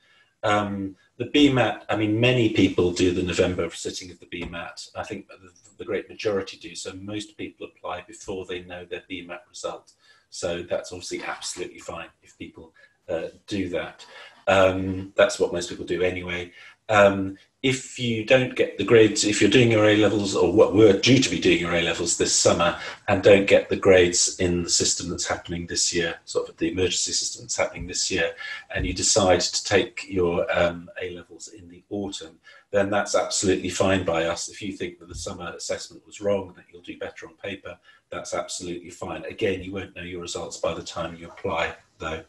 Um, the BMAT, I mean, many people do the November sitting of the BMAT. I think the, the, great majority do. So most people apply before they know their BMAT result. So that's obviously absolutely fine if people uh, do that. Um, that's what most people do anyway. Um, if you don't get the grades, if you're doing your A levels or what we're due to be doing your A levels this summer and don't get the grades in the system that's happening this year, sort of the emergency system that's happening this year, and you decide to take your um, A levels in the autumn, then that's absolutely fine by us. If you think that the summer assessment was wrong, that you'll do better on paper, that's absolutely fine. Again, you won't know your results by the time you apply though.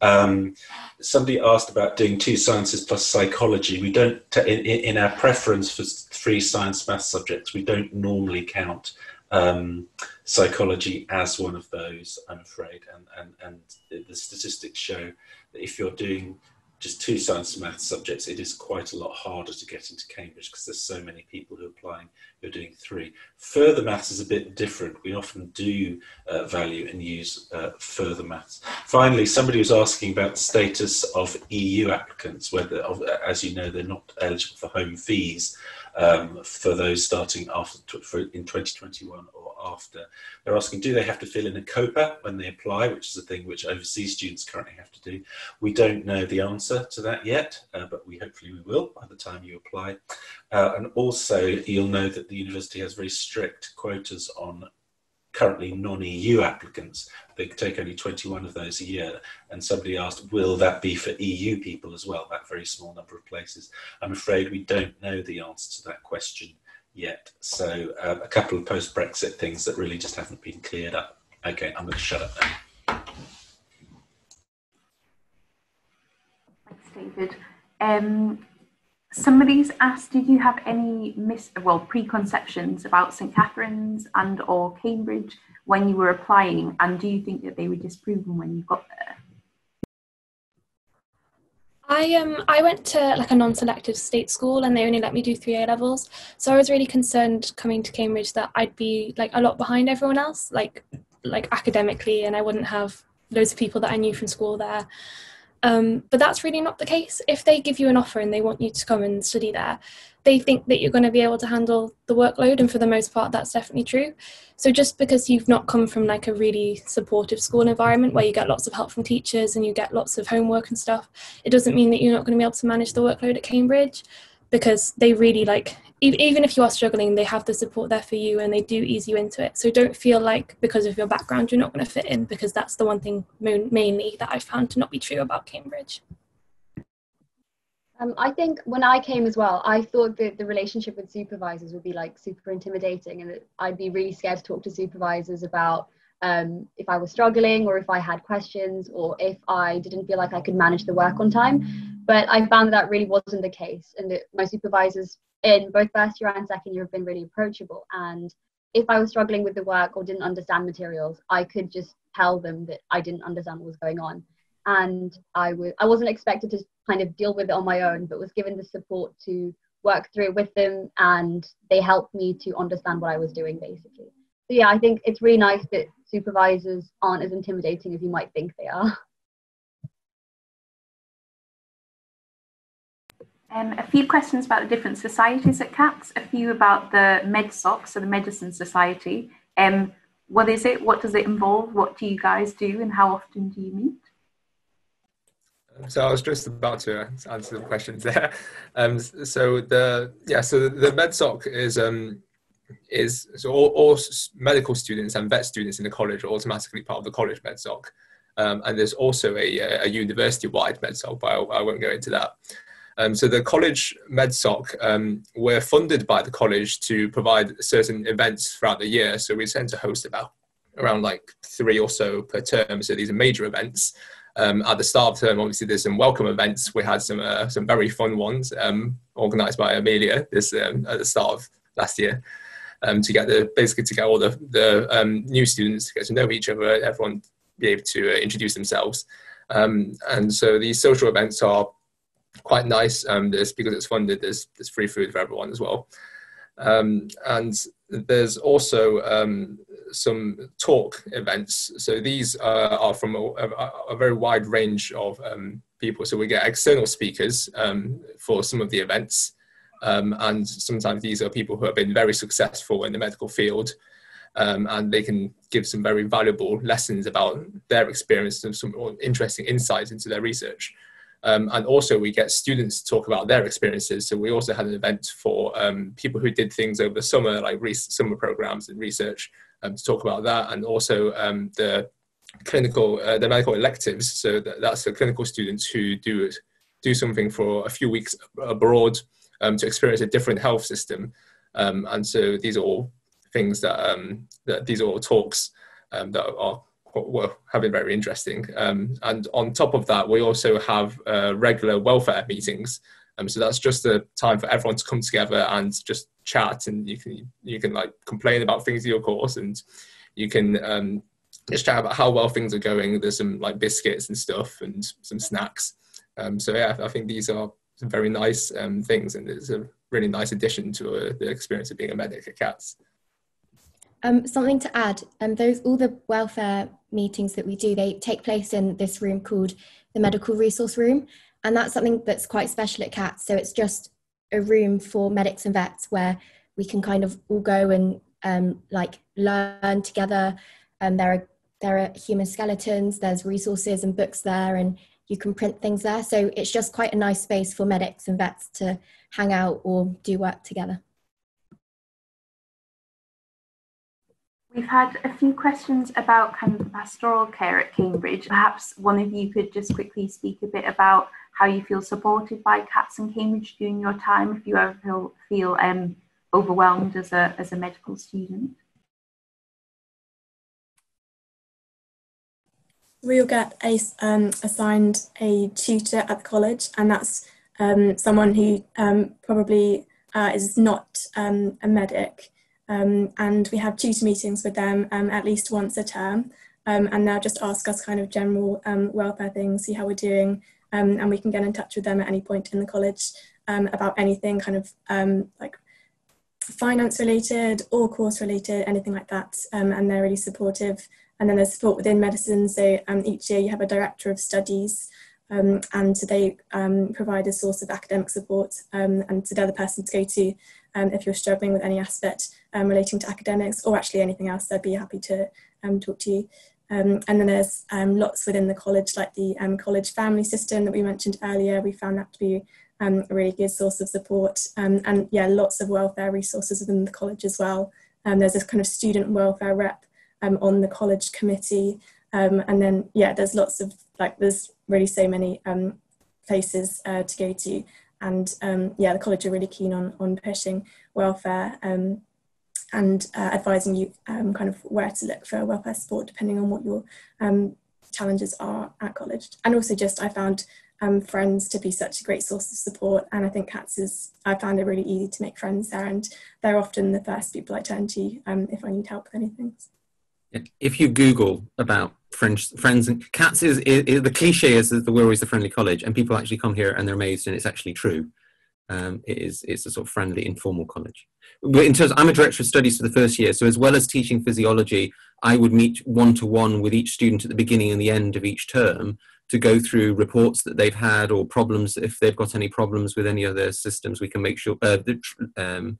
Um, somebody asked about doing two sciences plus psychology. We don't, in, in our preference for three science math subjects, we don't normally count um, psychology as one of those, I'm afraid. And, and, and the statistics show that if you're doing just two science and math subjects, it is quite a lot harder to get into Cambridge because there's so many people who are applying who are doing three. Further maths is a bit different. We often do uh, value and use uh, further maths. Finally, somebody was asking about the status of EU applicants, whether, as you know, they're not eligible for home fees um, for those starting after in 2021 or after. They're asking, do they have to fill in a COPA when they apply, which is a thing which overseas students currently have to do. We don't know the answer to that yet, uh, but we hopefully we will by the time you apply. Uh, and also, you'll know that the university has very strict quotas on currently non-EU applicants. They take only 21 of those a year. And somebody asked, will that be for EU people as well, that very small number of places? I'm afraid we don't know the answer to that question yet. So uh, a couple of post-Brexit things that really just haven't been cleared up. Okay, I'm going to shut up now. Thanks, David. Um, somebody's asked, did you have any mis well preconceptions about St Catharine's and or Cambridge when you were applying, and do you think that they were disproven when you got there? I um I went to like a non-selective state school and they only let me do three A levels. So I was really concerned coming to Cambridge that I'd be like a lot behind everyone else, like like academically, and I wouldn't have loads of people that I knew from school there. Um, but that's really not the case. If they give you an offer and they want you to come and study there, they think that you're going to be able to handle the workload, and for the most part, that's definitely true. So just because you've not come from like a really supportive school environment where you get lots of help from teachers and you get lots of homework and stuff, it doesn't mean that you're not going to be able to manage the workload at Cambridge because they really like even if you are struggling they have the support there for you and they do ease you into it. So don't feel like because of your background you're not going to fit in because that's the one thing mainly that i found to not be true about cambridge. Um, I think when I came as well, I thought that the relationship with supervisors would be like super intimidating, and that I'd be really scared to talk to supervisors about um, if I was struggling or if I had questions or if I didn't feel like I could manage the work on time. But I found that, that really wasn't the case, and that my supervisors in both first year and second year have been really approachable. And if I was struggling with the work or didn't understand materials, I could just tell them that I didn't understand what was going on. And I was I wasn't expected to kind of deal with it on my own, but was given the support to work through it with them, and they helped me to understand what I was doing basically. So yeah, I think it's really nice that supervisors aren't as intimidating as you might think they are. Um, a few questions about the different societies at Catz, a few about the MedSoc, so the Medicine Society. Um, what is it? What does it involve? What do you guys do and how often do you meet? So I was just about to answer the questions there. (laughs) Um, so the yeah, so the, the MedSoc is um, is so all, all, medical students and vet students in the college are automatically part of the college MedSoc, um, and there's also a, a university-wide MedSoc, but I, I, won't go into that. Um, so the college MedSoc, um, we're funded by the college to provide certain events throughout the year. So we tend to host about around like three or so per term. So these are major events. Um, at the start of term, obviously there's some welcome events. We had some uh, some very fun ones um, organised by Amelia this um, at the start of last year. Um, to get the basically to get all the the um, new students to get to know each other, everyone be able to uh, introduce themselves, um, and so these social events are quite nice. Um, there's because it's funded. There's there's free food for everyone as well, um, and there's also um, some talk events. So these uh, are from a, a, very wide range of um, people. So we get external speakers for some of the events, um, and sometimes these are people who have been very successful in the medical field. Um, and they can give some very valuable lessons about their experience and some interesting insights into their research. Um, and also we get students to talk about their experiences. So we also had an event for um, people who did things over the summer, like re- summer programs and research, um, to talk about that. And also um, the clinical, uh, the medical electives. So that, that's the clinical students who do do something for a few weeks abroad um, to experience a different health system. Um, and so these are all things that, that these are all talks that are have been very interesting. Um, and on top of that, we also have uh, regular welfare meetings. Um, so that's just a time for everyone to come together and just chat, and you can you can like complain about things in your course, and you can um, just chat about how well things are going. There's some like biscuits and stuff, and some snacks. Um, so yeah, I think these are very nice um, things, and it's a really nice addition to uh, the experience of being a medic at Catz. Um, something to add, um, those all the welfare meetings that we do, they take place in this room called the medical resource room, and that's something that's quite special at Catz. So it's just a room for medics and vets where we can kind of all go and um, like learn together. And there are there are human skeletons, there's resources and books there, and you can print things there. So it's just quite a nice space for medics and vets to hang out or do work together. We've had a few questions about kind of pastoral care at Cambridge. Perhaps one of you could just quickly speak a bit about how you feel supported by Catz and Cambridge during your time, if you ever feel, feel um, overwhelmed as a, as a medical student. We'll get a, um, assigned a tutor at the college, and that's um, someone who um, probably uh, is not um, a medic um, and we have tutor meetings with them um, at least once a term. And they'll just ask us kind of general welfare things, see how we're doing, and we can get in touch with them at any point in the college about anything kind of like finance related or course related, anything like that. and they're really supportive. And then there's support within medicine. So each year you have a director of studies um, and they um, provide a source of academic support um, and so they're the person to go to um, if you're struggling with any aspect um, relating to academics or actually anything else, they'd be happy to um, talk to you. and then there's lots within the college, like the college family system that we mentioned earlier. We found that to be a really good source of support. and yeah, lots of welfare resources within the college as well. there's this kind of student welfare rep on the college committee. and then, yeah, there's lots of, like, there's really so many um, places uh, to go to. And um, yeah, the college are really keen on, on pushing welfare um, and uh, advising you um, kind of where to look for welfare support depending on what your um, challenges are at college. And also just I found um, friends to be such a great source of support and I think Catz is, I found it really easy to make friends there and they're often the first people I turn to if I need help with anything. If you Google about friends, friends and Catz is, is, is, the cliche is that we're always the friendly college, and people actually come here and they're amazed, and it's actually true. Um, it is it's a sort of friendly, informal college. But in terms, I'm a director of studies for the first year, so as well as teaching physiology, I would meet one to one with each student at the beginning and the end of each term to go through reports that they've had or problems if they've got any problems with any of their systems. We can make sure uh, um,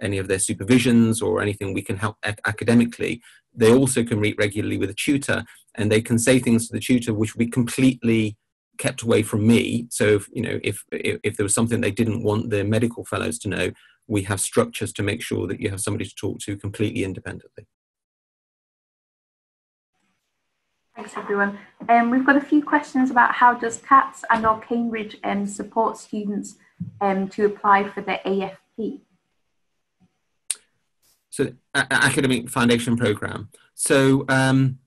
any of their supervisions or anything we can help ac- academically. They also can meet regularly with a tutor and they can say things to the tutor which be completely kept away from me. So, if, you know, if, if, if there was something they didn't want the medical fellows to know, we have structures to make sure that you have somebody to talk to completely independently. Thanks everyone. Um, we've got a few questions about how does Catz and or Cambridge um, support students um, to apply for the AFP? So academic foundation program. So um,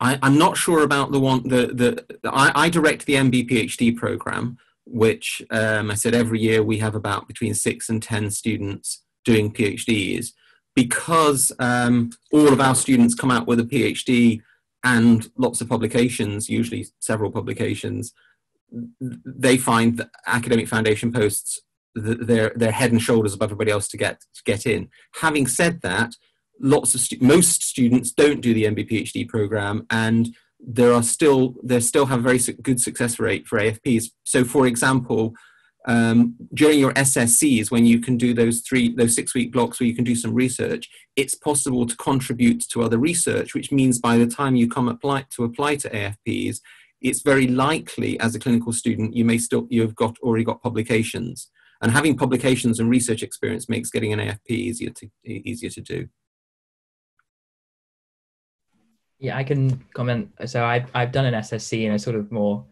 I, am not sure about the one the the, the I, I, direct the MB PhD program, which um, I said every year we have about between six and ten students doing PhDs because um, all of our students come out with a PhD and lots of publications, usually several publications. They find that academic foundation posts they're they're head and shoulders above everybody else to get to get in. Having said that, lots of stu- most students don't do the MB PhD program, and there are still they still have a very su- good success rate for AFPs. So, for example, um, during your SSCs, when you can do those three those six week blocks where you can do some research, it's possible to contribute to other research, which means by the time you come apply to apply to AFPs, it's very likely as a clinical student you may still you've got already got publications and having publications and research experience makes getting an AFP easier to easier to do. Yeah, I can comment. So I've I've done an SSC in a sort of more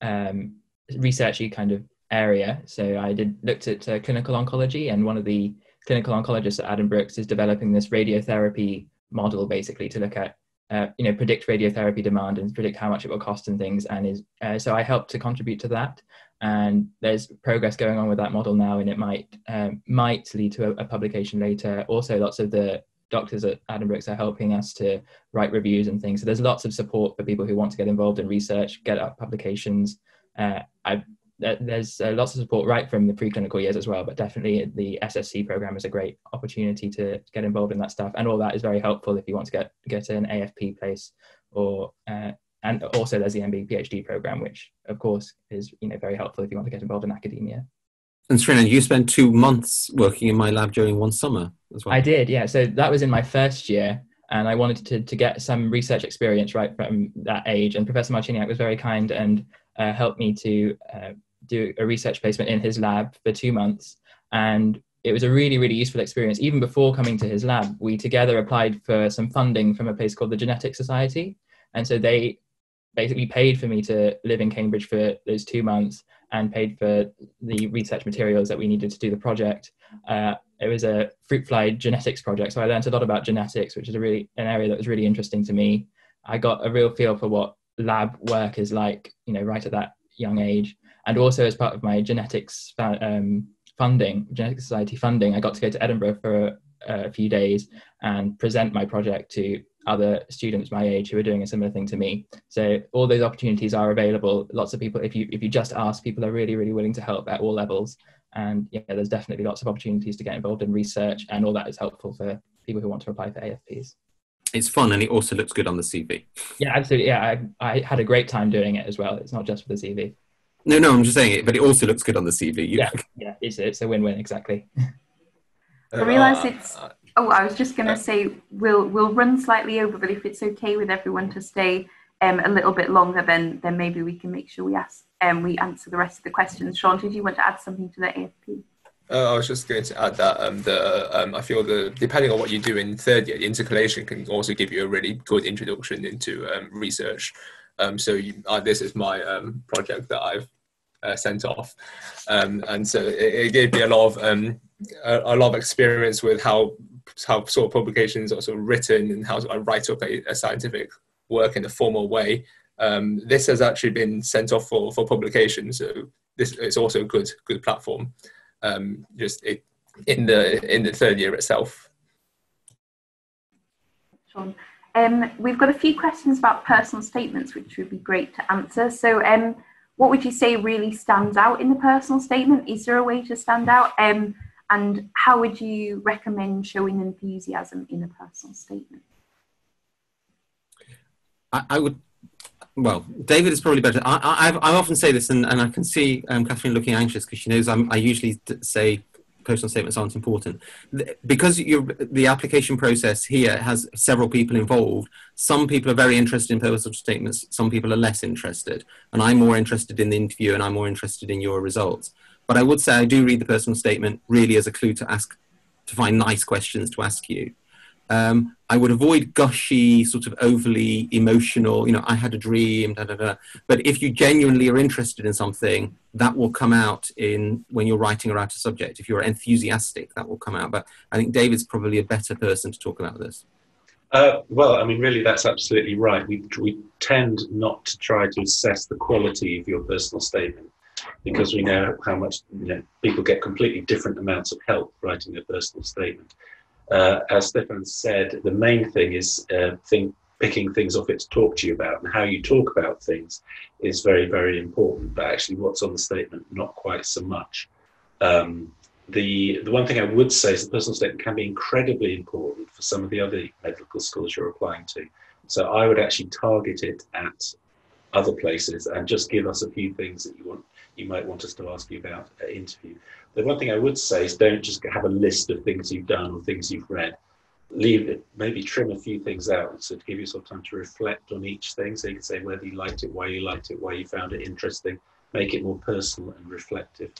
um, researchy kind of area. So I did looked at uh, clinical oncology, and one of the clinical oncologists at Addenbrooke's is developing this radiotherapy model, basically to look at uh, you know predict radiotherapy demand and predict how much it will cost and things and is uh, so i helped to contribute to that and there's progress going on with that model now and it might um, might lead to a, a, publication later. Also lots of the doctors at adam addenbrooke's are helping us to write reviews and things. So there's lots of support for people who want to get involved in research get up publications. Uh, i there's uh, lots of support right from the preclinical years as well, but definitely the SSC program is a great opportunity to get involved in that stuff, and all that is very helpful if you want to get get an AFP place, or uh, and also there's the MB PhD program, which of course is you know very helpful if you want to get involved in academia. And Serena, you spent two months working in my lab during one summer as well. I did, yeah. So that was in my first year, and I wanted to to get some research experience right from that age. And Professor Marciniak was very kind and uh, helped me to uh, do a research placement in his lab for two months. And it was a really, really useful experience. Even before coming to his lab, we together applied for some funding from a place called the Genetic Society. And so they basically paid for me to live in Cambridge for those two months and paid for the research materials that we needed to do the project. Uh, it was a fruit fly genetics project, so I learned a lot about genetics, which is a really an area that was really interesting to me. I got a real feel for what lab work is like, you know, right at that young age and also as part of my genetics um, funding, Genetics Society funding, I got to go to Edinburgh for a, a few days and present my project to other students my age who are doing a similar thing to me. So all those opportunities are available. Lots of people, if you if you just ask, people are really really willing to help at all levels. And yeah, there's definitely lots of opportunities to get involved in research, and all that is helpful for people who want to apply for AFPs. It's fun and it also looks good on the CV. Yeah, absolutely. Yeah, I, I had a great time doing it as well. It's not just for the CV. No, no, I'm just saying it, but it also looks good on the CV. You yeah, yeah, it's it's a win-win exactly. I realise it's. Uh, Oh, I was just going to say we'll we'll run slightly over, but if it's okay with everyone to stay um, a little bit longer, then then maybe we can make sure we ask um, we answer the rest of the questions. Sean, did you want to add something to the AFP? Uh, I was just going to add that um, the um, I feel the depending on what you do in third year, the intercalation can also give you a really good introduction into um, research. Um, so you, uh, this is my um, project that I've uh, sent off, um, and so it, it, gave me a lot of um, a, a, lot of experience with how how sort of publications are sort of written and how I write up a, a, scientific work in a formal way. Um, this has actually been sent off for, for publication, so this is also a good good platform. Um, just it, in the in the third year itself. Sean. Um, we've got a few questions about personal statements, which would be great to answer. So, um, what would you say really stands out in the personal statement? Is there a way to stand out? And how would you recommend showing enthusiasm in a personal statement? I, I would, well, David is probably better. I, I, I often say this, and, and I can see um, Kathryn looking anxious because she knows I'm, I usually say personal statements aren't important. Because the application process here has several people involved, some people are very interested in personal statements, some people are less interested. And I'm more interested in the interview and I'm more interested in your results. But I would say I do read the personal statement really as a clue to ask, to find nice questions to ask you. Um, I would avoid gushy, sort of overly emotional, you know, I had a dream, da, da, da. But if you genuinely are interested in something, that will come out in when you're writing about a subject. If you're enthusiastic, that will come out. But I think David's probably a better person to talk about this. Uh, well, I mean, really, that's absolutely right. We, we tend not to try to assess the quality of your personal statement because we know how much you know, people get completely different amounts of help writing a personal statement uh, as Stefan said, the main thing is uh, think, picking things off it to talk to you about, and how you talk about things is very, very important. But actually, what's on the statement, not quite so much. Um, the the one thing I would say is the personal statement can be incredibly important for some of the other medical schools you're applying to. So I would actually target it at other places and just give us a few things that you want you might want us to ask you about at interview. The one thing I would say is don't just have a list of things you've done or things you've read. Leave it, maybe trim a few things out. So to give yourself time to reflect on each thing. So you can say whether you liked it, why you liked it, why you found it interesting. Make it more personal and reflective.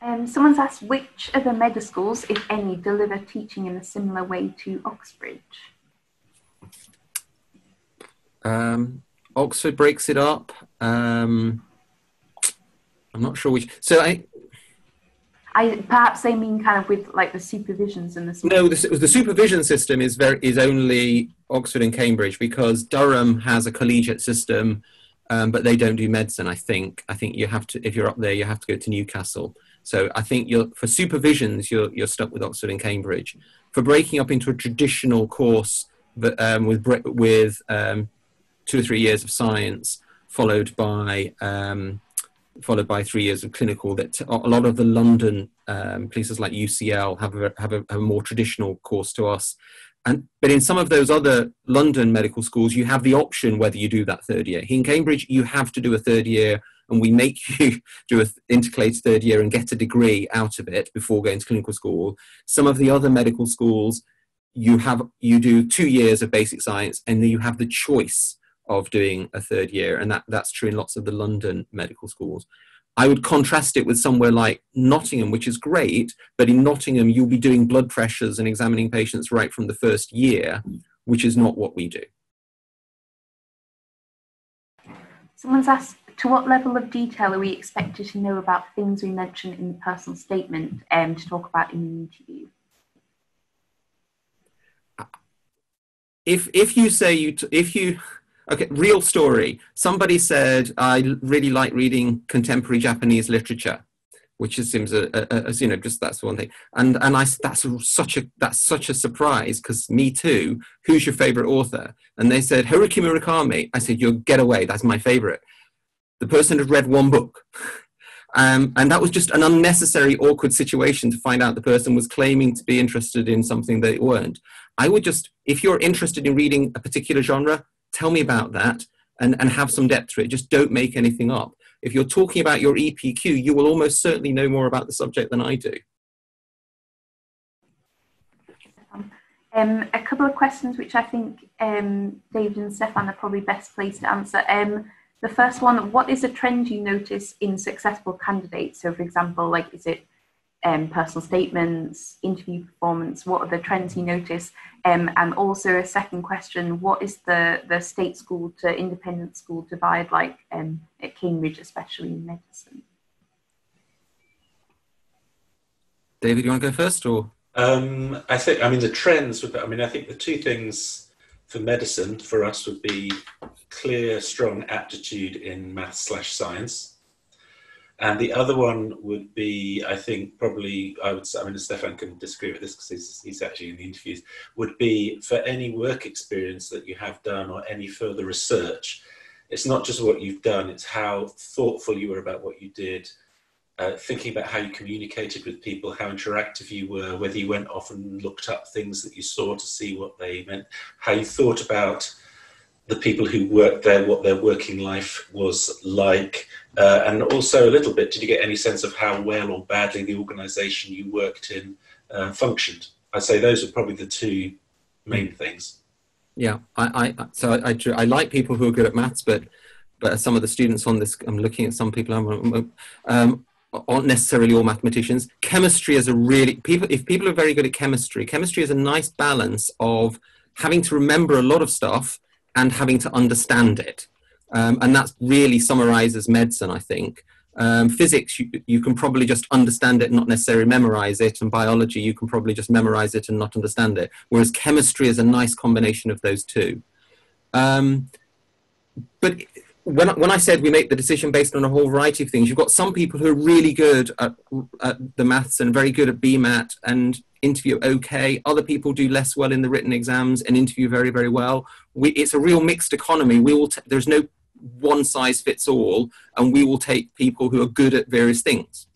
Um, someone's asked which other medi schools, if any, deliver teaching in a similar way to Oxbridge? Um, Oxford breaks it up. Um, I'm not sure which. So I. I perhaps they mean kind of with like the supervisions and the. No, the, the supervision system is very is only Oxford and Cambridge because Durham has a collegiate system, um, but they don't do medicine. I think. I think you have to if you're up there, you have to go to Newcastle. So I think you're for supervisions, you're you're stuck with Oxford and Cambridge. For breaking up into a traditional course, but um, with with um, two or three years of science, followed by um, followed by three years of clinical. That a lot of the London um, places like UCL have a, have, a, have a more traditional course to us. And, but in some of those other London medical schools, you have the option whether you do that third year. In Cambridge, you have to do a third year, and we make (laughs) you do an intercalated third year and get a degree out of it before going to clinical school. Some of the other medical schools, you have you do two years of basic science, and then you have the choice of doing a third year, and that, that's true in lots of the London medical schools. I would contrast it with somewhere like Nottingham, which is great, but in Nottingham, you'll be doing blood pressures and examining patients right from the first year, which is not what we do. Someone's asked, to what level of detail are we expected to know about things we mention in the personal statement um, to talk about in the interview? If, if you say you, t- if you, Okay, real story. Somebody said, I really like reading contemporary Japanese literature, which just seems a, a, a, you know just that's one thing. And and I that's such a that's such a surprise because me too. Who's your favorite author? And they said Haruki Murakami. I said, you get away. That's my favorite. The person had read one book. (laughs) Um, and that was just an unnecessary, awkward situation to find out the person was claiming to be interested in something they weren't. I would just, if you're interested in reading a particular genre, tell me about that and, and have some depth to it. Just don't make anything up. If you're talking about your EPQ, you will almost certainly know more about the subject than I do. Um, a couple of questions which I think um, David and Stefan are probably best placed to answer. Um, the first one, what is a trend you notice in successful candidates? So, for example, like is it um, personal statements, interview performance? What are the trends you notice? Um, and also a second question, what is the, the state school to independent school divide like um, at Cambridge, especially in medicine? David, you want to go first or? Um, I think, I mean, the trends would, I mean, I think the two things for medicine for us would be clear, strong aptitude in math slash science and the other one would be, I think, probably, I would say, I mean, Stefan can disagree with this because he's, he's actually in the interviews, would be for any work experience that you have done or any further research. It's not just what you've done, it's how thoughtful you were about what you did, uh, thinking about how you communicated with people, how interactive you were, whether you went off and looked up things that you saw to see what they meant, how you thought about the people who worked there, what their working life was like, uh, and also a little bit, did you get any sense of how well or badly the organisation you worked in uh, functioned? I'd say those are probably the two main things. Yeah, I, I so I, I, I, like people who are good at maths, but but some of the students on this, I'm looking at some people um, um, aren't necessarily all mathematicians. Chemistry is a really people. If people are very good at chemistry, chemistry is a nice balance of having to remember a lot of stuff and having to understand it. Um, and that really summarizes medicine, I think. Um, physics, you, you, can probably just understand it, not necessarily memorize it. And biology, you can probably just memorize it and not understand it. Whereas chemistry is a nice combination of those two. Um, but when, when I said we make the decision based on a whole variety of things, you've got some people who are really good at, at the maths and very good at BMAT and interview okay. Other people do less well in the written exams and interview very, very well. We, it's a real mixed economy. We will t- there's no one size fits all, and we will take people who are good at various things.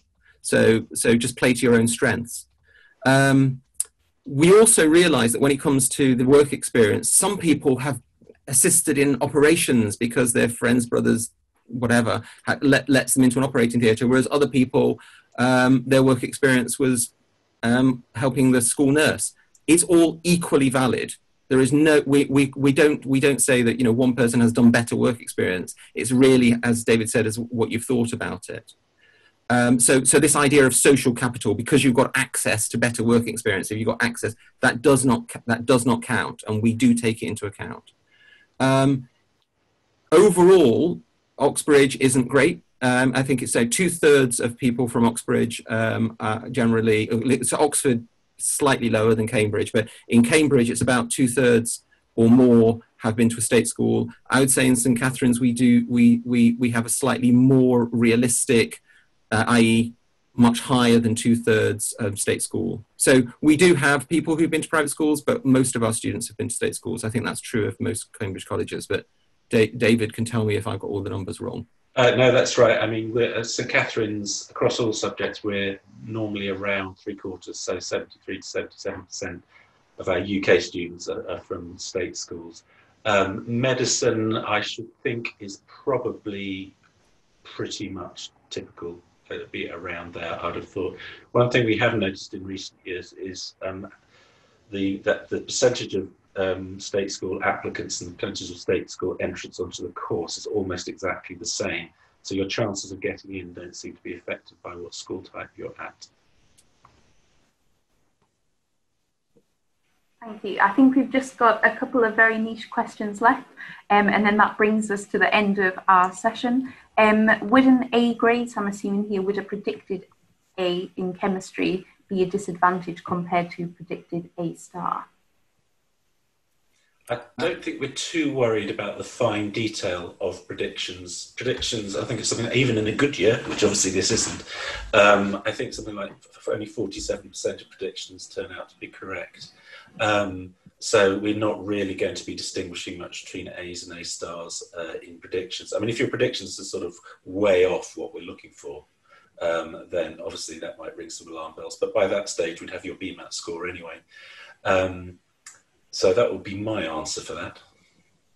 So, so just play to your own strengths. Um, we also realize that when it comes to the work experience, some people have assisted in operations because their friends, brothers, whatever, let, lets them into an operating theatre, whereas other people, um, their work experience was um, helping the school nurse. It's all equally valid. There is no we, we, we don't we don't say that you know one person has done better work experience. It's really, as David said, as what you've thought about it. Um, so, so this idea of social capital, because you've got access to better work experience, if you've got access, that does not that does not count, and we do take it into account. Um, overall, Oxbridge isn't great Um, I think it's so two thirds of people from Oxbridge um, generally, so Oxford slightly lower than Cambridge, but in Cambridge it's about two thirds or more have been to a state school. I would say in St Catharine's we do we we we have a slightly more realistic, uh, i.e., much higher than two thirds of state school. So we do have people who've been to private schools, but most of our students have been to state schools. I think that's true of most Cambridge colleges, but da- David can tell me if I've got all the numbers wrong. Uh, no, that's right. I mean, at St Catharine's, across all subjects, we're normally around three quarters, so 73 to 77% of our UK students are, are from state schools. Um, medicine, I should think, is probably pretty much typical be around there. I'd have thought. One thing we have noticed in recent years is um, the that the percentage of um, state school applicants and the percentage of state school entrants onto the course is almost exactly the same. So your chances of getting in don't seem to be affected by what school type you're at. Thank you. I think we've just got a couple of very niche questions left, um, and then that brings us to the end of our session. Um, would an A grade, so I'm assuming here, would a predicted A in chemistry be a disadvantage compared to predicted A star? I don't think we're too worried about the fine detail of predictions. Predictions, I think it's something even in a good year, which obviously this isn't. Um, I think something like only 47% of predictions turn out to be correct. Um, so we're not really going to be distinguishing much between A's and A stars uh, in predictions. I mean, if your predictions are sort of way off what we're looking for, um, then obviously that might ring some alarm bells. But by that stage, we'd have your BMAT score anyway. Um, so that would be my answer for that.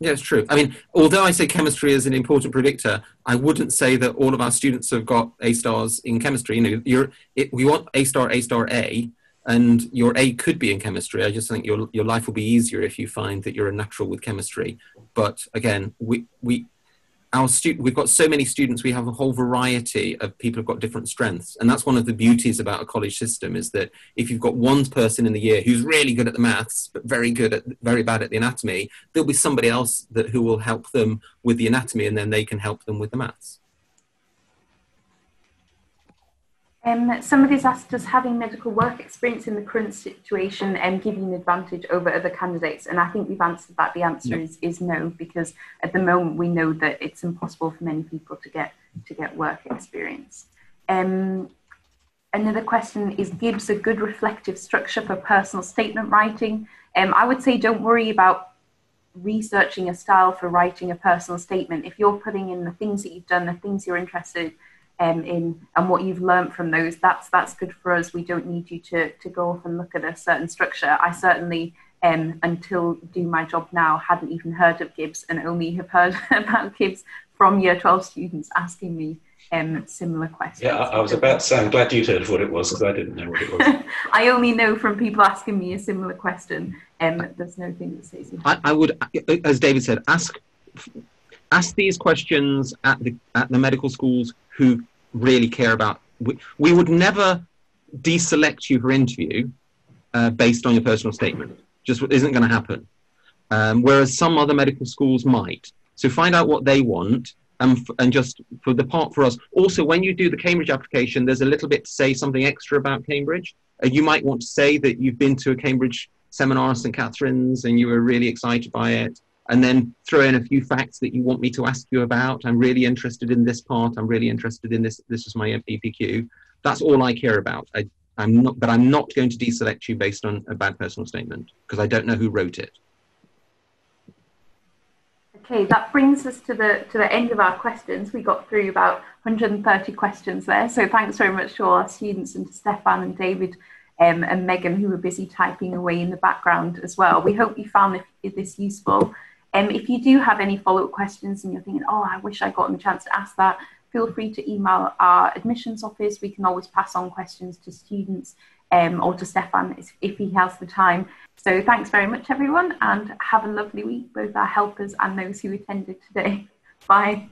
Yeah, it's true. I mean, although I say chemistry is an important predictor, I wouldn't say that all of our students have got A stars in chemistry. You know, it, we want A star, A star, A, and your A could be in chemistry. I just think your your life will be easier if you find that you're a natural with chemistry. But again, we we our student we've got so many students. We have a whole variety of people who've got different strengths, and that's one of the beauties about a college system is that if you've got one person in the year who's really good at the maths but very good at very bad at the anatomy, there'll be somebody else that who will help them with the anatomy, and then they can help them with the maths. Um, somebody's asked, does having medical work experience in the current situation um, give you an advantage over other candidates? And I think we've answered that. The answer is, is no, because at the moment we know that it's impossible for many people to get to get work experience. Um, another question is Gibbs a good reflective structure for personal statement writing? Um, I would say don't worry about researching a style for writing a personal statement. If you're putting in the things that you've done, the things you're interested um, in and what you've learned from those, that's that's good for us. We don't need you to to go off and look at a certain structure. I certainly um, until do my job now hadn't even heard of Gibbs and only have heard (laughs) about Gibbs from year 12 students asking me um, similar questions. Yeah, I, I was about to say, I'm glad you'd heard of what it was because I didn't know what it was. (laughs) I only know from people asking me a similar question. Um, there's no thing that says. I, I would, as David said, ask ask these questions at the at the medical schools who really care about. We, we would never deselect you for interview uh, based on your personal statement. Just isn't going to happen. Um, whereas some other medical schools might. So find out what they want and, f- and just for the part for us. Also, when you do the Cambridge application, there's a little bit to say something extra about Cambridge. Uh, you might want to say that you've been to a Cambridge seminar St. Catharine's and you were really excited by it and then throw in a few facts that you want me to ask you about. I'm really interested in this part. I'm really interested in this. This is my EPQ. That's all I care about. I, I'm not, but I'm not going to deselect you based on a bad personal statement because I don't know who wrote it. Okay, that brings us to the to the end of our questions. We got through about 130 questions there. So thanks very much to our students and to Stefan and David um, and Megan who were busy typing away in the background as well. We hope you found this useful. Um, if you do have any follow-up questions and you're thinking, oh, I wish I got a chance to ask that, feel free to email our admissions office. We can always pass on questions to students um, or to Stefan if he has the time. So thanks very much, everyone, and have a lovely week, both our helpers and those who attended today. (laughs) Bye.